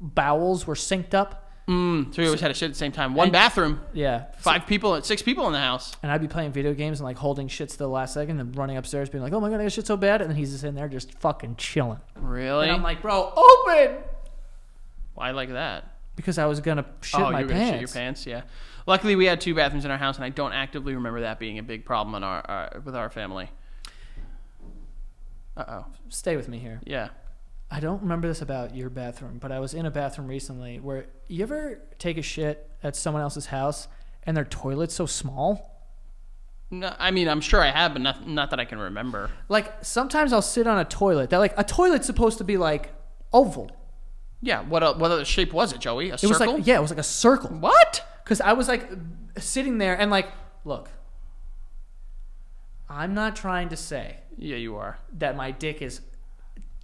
B: bowels were synced up.
C: Mm, so you always had to shit at the same time. One
B: And-
C: bathroom,
B: Yeah,
C: five people, six people in the house.
B: and I'd be playing video games and like holding shit to the last second and running upstairs being like, oh my god, I got shit so bad. And then he's just in there just fucking chilling.
C: Really?
B: And I'm like, bro, open!
C: Why like that?
B: Because I was gonna shit
C: oh,
B: my
C: you were gonna
B: pants.
C: shit your pants? Yeah. Luckily, we had two bathrooms in our house, and I don't actively remember that being a big problem in our, our with our family. Uh oh.
B: Stay with me here.
C: Yeah.
B: I don't remember this about your bathroom, but I was in a bathroom recently where you ever take a shit at someone else's house and their toilet's so small?
C: No, I mean, I'm sure I have, but not not that I can remember.
B: Like sometimes I'll sit on a toilet. That like a toilet's supposed to be like oval.
C: Yeah. What el- what other shape was it, Joey? A
B: It
C: circle?
B: was like yeah, it was like a circle.
C: What?
B: Because I was like sitting there and like, look, I'm not trying to say
C: Yeah, you are.
B: that my dick is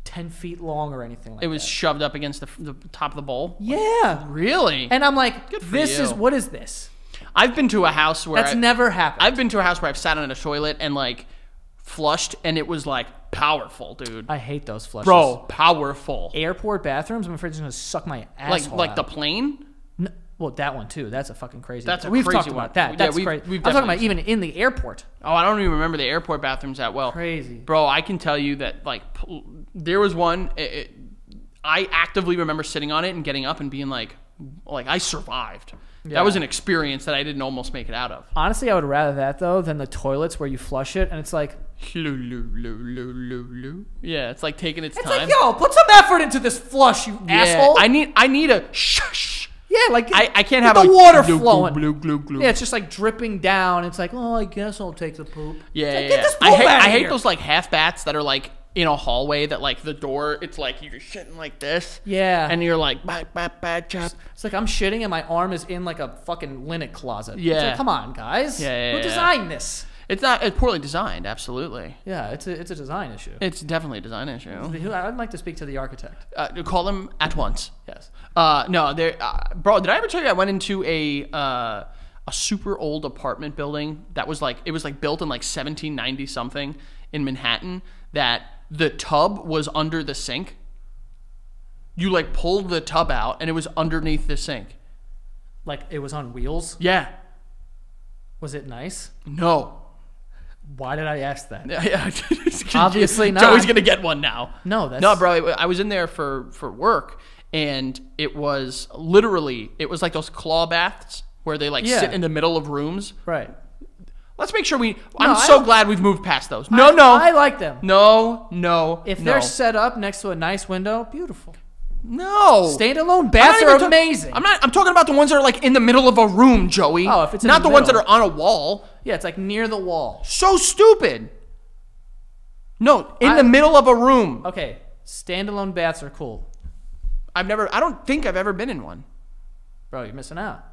B: ten feet long or anything like
C: It was
B: that.
C: shoved up against the, the top of the bowl.
B: Yeah.
C: Really?
B: And I'm like,
C: Good for
B: this is what is this?
C: I've been to a house where
B: That's
C: I,
B: never happened.
C: I've been to a house where I've sat on a toilet and like flushed, and it was like powerful, dude.
B: I hate those flushes.
C: Bro, powerful.
B: airport bathrooms. I'm afraid it's gonna suck my
C: Like
B: asshole
C: like the plane.
B: Well, that one too. That's a fucking crazy.
C: That's a
B: we've
C: crazy
B: talked
C: one.
B: about that.
C: Yeah,
B: That's
C: we've-
B: crazy.
C: we've
B: I'm talking about even in the airport.
C: Oh, I don't even remember the airport bathrooms that well.
B: Crazy.
C: Bro, I can tell you that like there was one. It, it, I actively remember sitting on it and getting up and being like, like I survived.
B: Yeah.
C: That was an experience that I didn't almost make it out of.
B: Honestly, I would rather that though than the toilets where you flush it and it's like.
C: Yeah, it's like taking its
B: it's
C: time.
B: like, yo, put some effort into this flush, you
C: Yeah,
B: asshole.
C: I need I need a shush.
B: Yeah, like
C: I, I can't have
B: the
C: a
B: water
C: glue,
B: flowing.
C: glue, glue, glue.
B: Yeah, it's just like dripping down. It's like, oh, I guess I'll take the poop.
C: Yeah,
B: like,
C: yeah, yeah.
B: this
C: I
B: poop
C: hate, I hate those like half bats that are like in a hallway that like the door. It's like you're shitting like this.
B: Yeah.
C: and you're like bat bat bat chop.
B: It's like I'm shitting and my arm is in like a fucking linen closet.
C: Yeah.
B: like, come on, guys.
C: Yeah, yeah,
B: Who
C: yeah.
B: designed this?
C: It's not it's poorly designed. Absolutely,
B: Yeah, it's a it's a design issue.
C: it's definitely a design issue.
B: I'd like to speak to the architect.
C: Uh, call them at once.
B: Yes.
C: Uh, no, there, uh, bro. Did I ever tell you I went into a uh, a super old apartment building that was like it was like built in like 1790 something in Manhattan. That the tub was under the sink. You like pulled the tub out and it was underneath the sink.
B: Like it was on wheels.
C: Yeah.
B: Was it nice?
C: No.
B: Why did I ask that?
C: Yeah, yeah.
B: Obviously not.
C: Joey's gonna get one now.
B: No, that's
C: No, bro. I was in there for for work, and it was literally it was like those claw baths where they like
B: Yeah.
C: sit in the middle of rooms.
B: Right.
C: Let's make sure we. I'm
B: I
C: so glad we've moved past those. No,
B: I-
C: no,
B: I like them.
C: no, no.
B: If
C: no.
B: they're set up next to a nice window, beautiful.
C: No
B: Standalone baths are amazing.
C: I'm not. I'm talking about the ones that are like in the middle of a room, Joey.
B: Oh, if it's in
C: not
B: the
C: the, ones that are on a wall.
B: yeah, it's like near the wall.
C: So stupid. No, in
B: I-
C: the middle of a room.
B: Okay, standalone baths are cool,
C: I've never. I don't think I've ever been in one.
B: bro. You're missing out.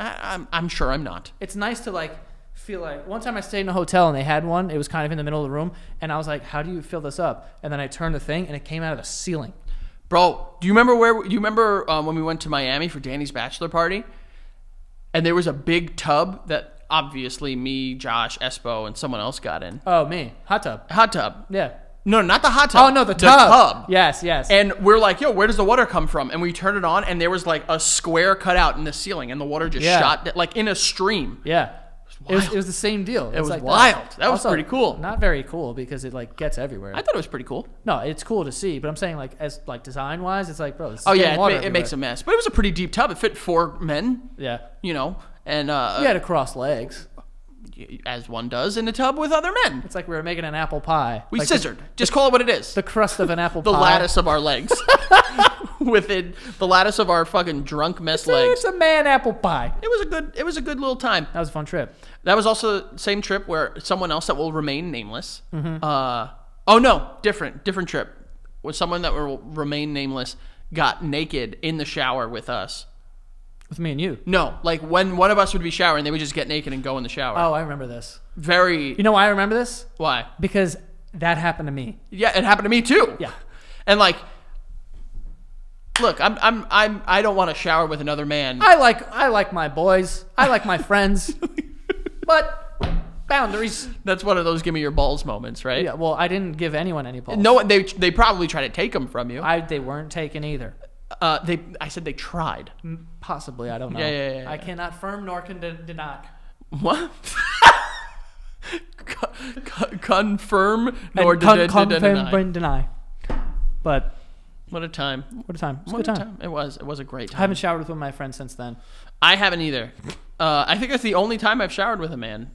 C: I, I'm. I'm sure I'm not.
B: It's nice to like feel like one time I stayed in a hotel and they had one. It was kind of in the middle of the room, and I was like, "How do you fill this up?" And then I turned the thing, and it came out of the ceiling.
C: Bro, do you remember where? You remember um, when we went to Miami for Danny's bachelor party, and there was a big tub that obviously me, Josh, Espo, and someone else got in.
B: Oh, me, hot tub.
C: Hot tub.
B: Yeah,
C: No, not the hot tub.
B: Oh no, the tub.
C: The tub.
B: Yes, yes.
C: And we're like, yo, where does the water come from? And we turned it on, and there was like a square cut out in the ceiling, and the water just
B: Yeah.
C: shot like in a stream.
B: yeah. It was, it was the same deal. It
C: was wild. That was pretty cool.
B: Not very cool because it like gets everywhere.
C: I thought it was pretty cool.
B: no, it's cool to see, but I'm saying like as like design wise, it's like bro. This is
C: Oh yeah, it, ma- it makes a mess, but it was a pretty deep tub. It fit four men,
B: Yeah,
C: you know, and uh,
B: we had to cross legs.
C: as one does in a tub with other men.
B: It's like we were making an apple pie.
C: We
B: Like the-
C: scissored. Just call it what it is.
B: the, crust of an apple
C: the
B: pie.
C: lattice of our legs. Within the lattice of our fucking drunk mess legs.
B: It's a man apple pie.
C: It was a good. It was a good little time.
B: That was a fun trip.
C: That was also the same trip where someone else that will remain nameless.
B: Mm-hmm.
C: Uh, oh no, different, different trip. Was someone that will remain nameless got naked in the shower with us.
B: With me and you.
C: No, like when one of us would be showering, they would just get naked and go in the shower.
B: Oh, I remember this.
C: Very.
B: You know why I remember this?
C: why?
B: Because that happened to me.
C: Yeah, it happened to me too.
B: Yeah.
C: And like, look, I'm, I'm, I'm, I don't want to shower with another man.
B: I like I like my boys. I like my friends. but boundaries.
C: That's one of those give me your balls moments, right?
B: Yeah, well, I didn't give anyone any balls.
C: No, one- they, they probably try to take them from you.
B: I they weren't taken either.
C: Uh, they, I said they tried.
B: Possibly, I don't know.
C: Yeah, yeah, yeah,
B: I cannot firm nor can de- deny.
C: What? Co- co- confirm nor
B: And con-
C: did-
B: confirm
C: deny.
B: deny. But
C: What a time!
B: what a time! A
C: What
B: good
C: a
B: time.
C: It was. It was a great time.
B: I haven't showered with one of my friends since then.
C: I haven't either. Uh, I think that's the only time I've showered with a man.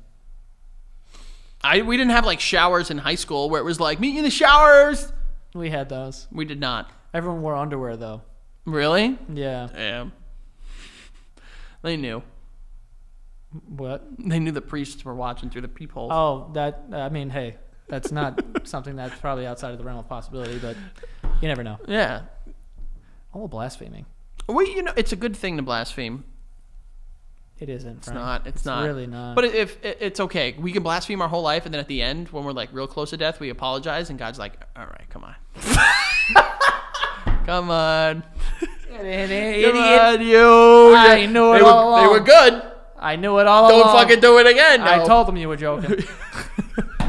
C: I we didn't have like showers in high school where it was like meet you in the showers.
B: We had those.
C: We did not.
B: Everyone wore underwear though.
C: Really?
B: Yeah.
C: Damn. They knew.
B: What?
C: They knew the priests were watching through the peephole.
B: Oh, that. I mean, hey, that's not something that's probably outside of the realm of possibility, but you never know.
C: Yeah.
B: All blaspheming.
C: Well, you know, it's a good thing to blaspheme.
B: It isn't.
C: It's not. It's, not.
B: really not.
C: But if it, it's okay, we can blaspheme our whole life, and then at the end, when we're like real close to death, we apologize, and God's like, "All right, come on, come on,
B: Idiot.
C: on, you."
B: I knew it
C: they were,
B: all
C: They were good.
B: I knew it all
C: Don't
B: along.
C: fucking do it again.
B: I told them you were joking.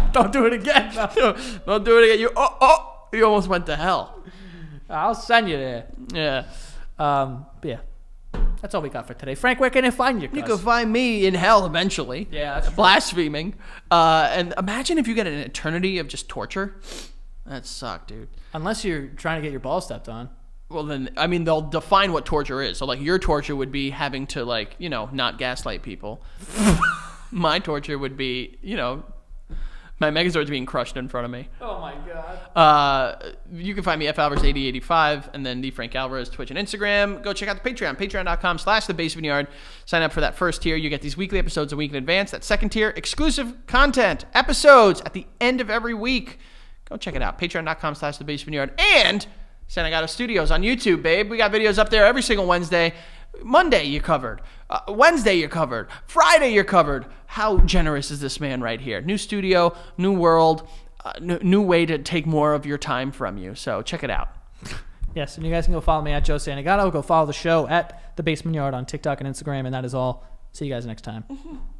B: Don't do it again. though.
C: Don't do it again. You. Oh, oh. You almost went to hell.
B: I'll send you there.
C: Yeah.
B: Um, but yeah, that's all we got for today. Frank, where can I find you?
C: You can find me in hell eventually.
B: Yeah,
C: blaspheming. Uh, and imagine if you get an eternity of just torture. That suck, dude.
B: Unless you're trying to get your ball stepped on.
C: Well, then, I mean, they'll define what torture is. So, like, your torture would be having to, like, you know, not gaslight people. My torture would be, you know, my Megazord's being crushed in front of me.
B: Oh my god.
C: Uh, you can find me FAlvarez8085 and then the Frank Alvarez Twitch and Instagram. Go check out the Patreon, patreon.com slash the basement yard. Sign up for that first tier. You get these weekly episodes a week in advance. That second tier, exclusive content, episodes at the end of every week. Go check it out. Patreon.com slash the basement yard. And Santagato Studios on YouTube, babe. We got videos up there every single Wednesday. Monday you're covered. Uh, Wednesday you're covered. Friday you're covered. How generous is this man right here? New studio, new world, uh, new, new way to take more of your time from you. So check it out.
B: Yes, and you guys can go follow me at Joe Santagato. Go follow the show at The Basement Yard on TikTok and Instagram, and that is all. See you guys next time.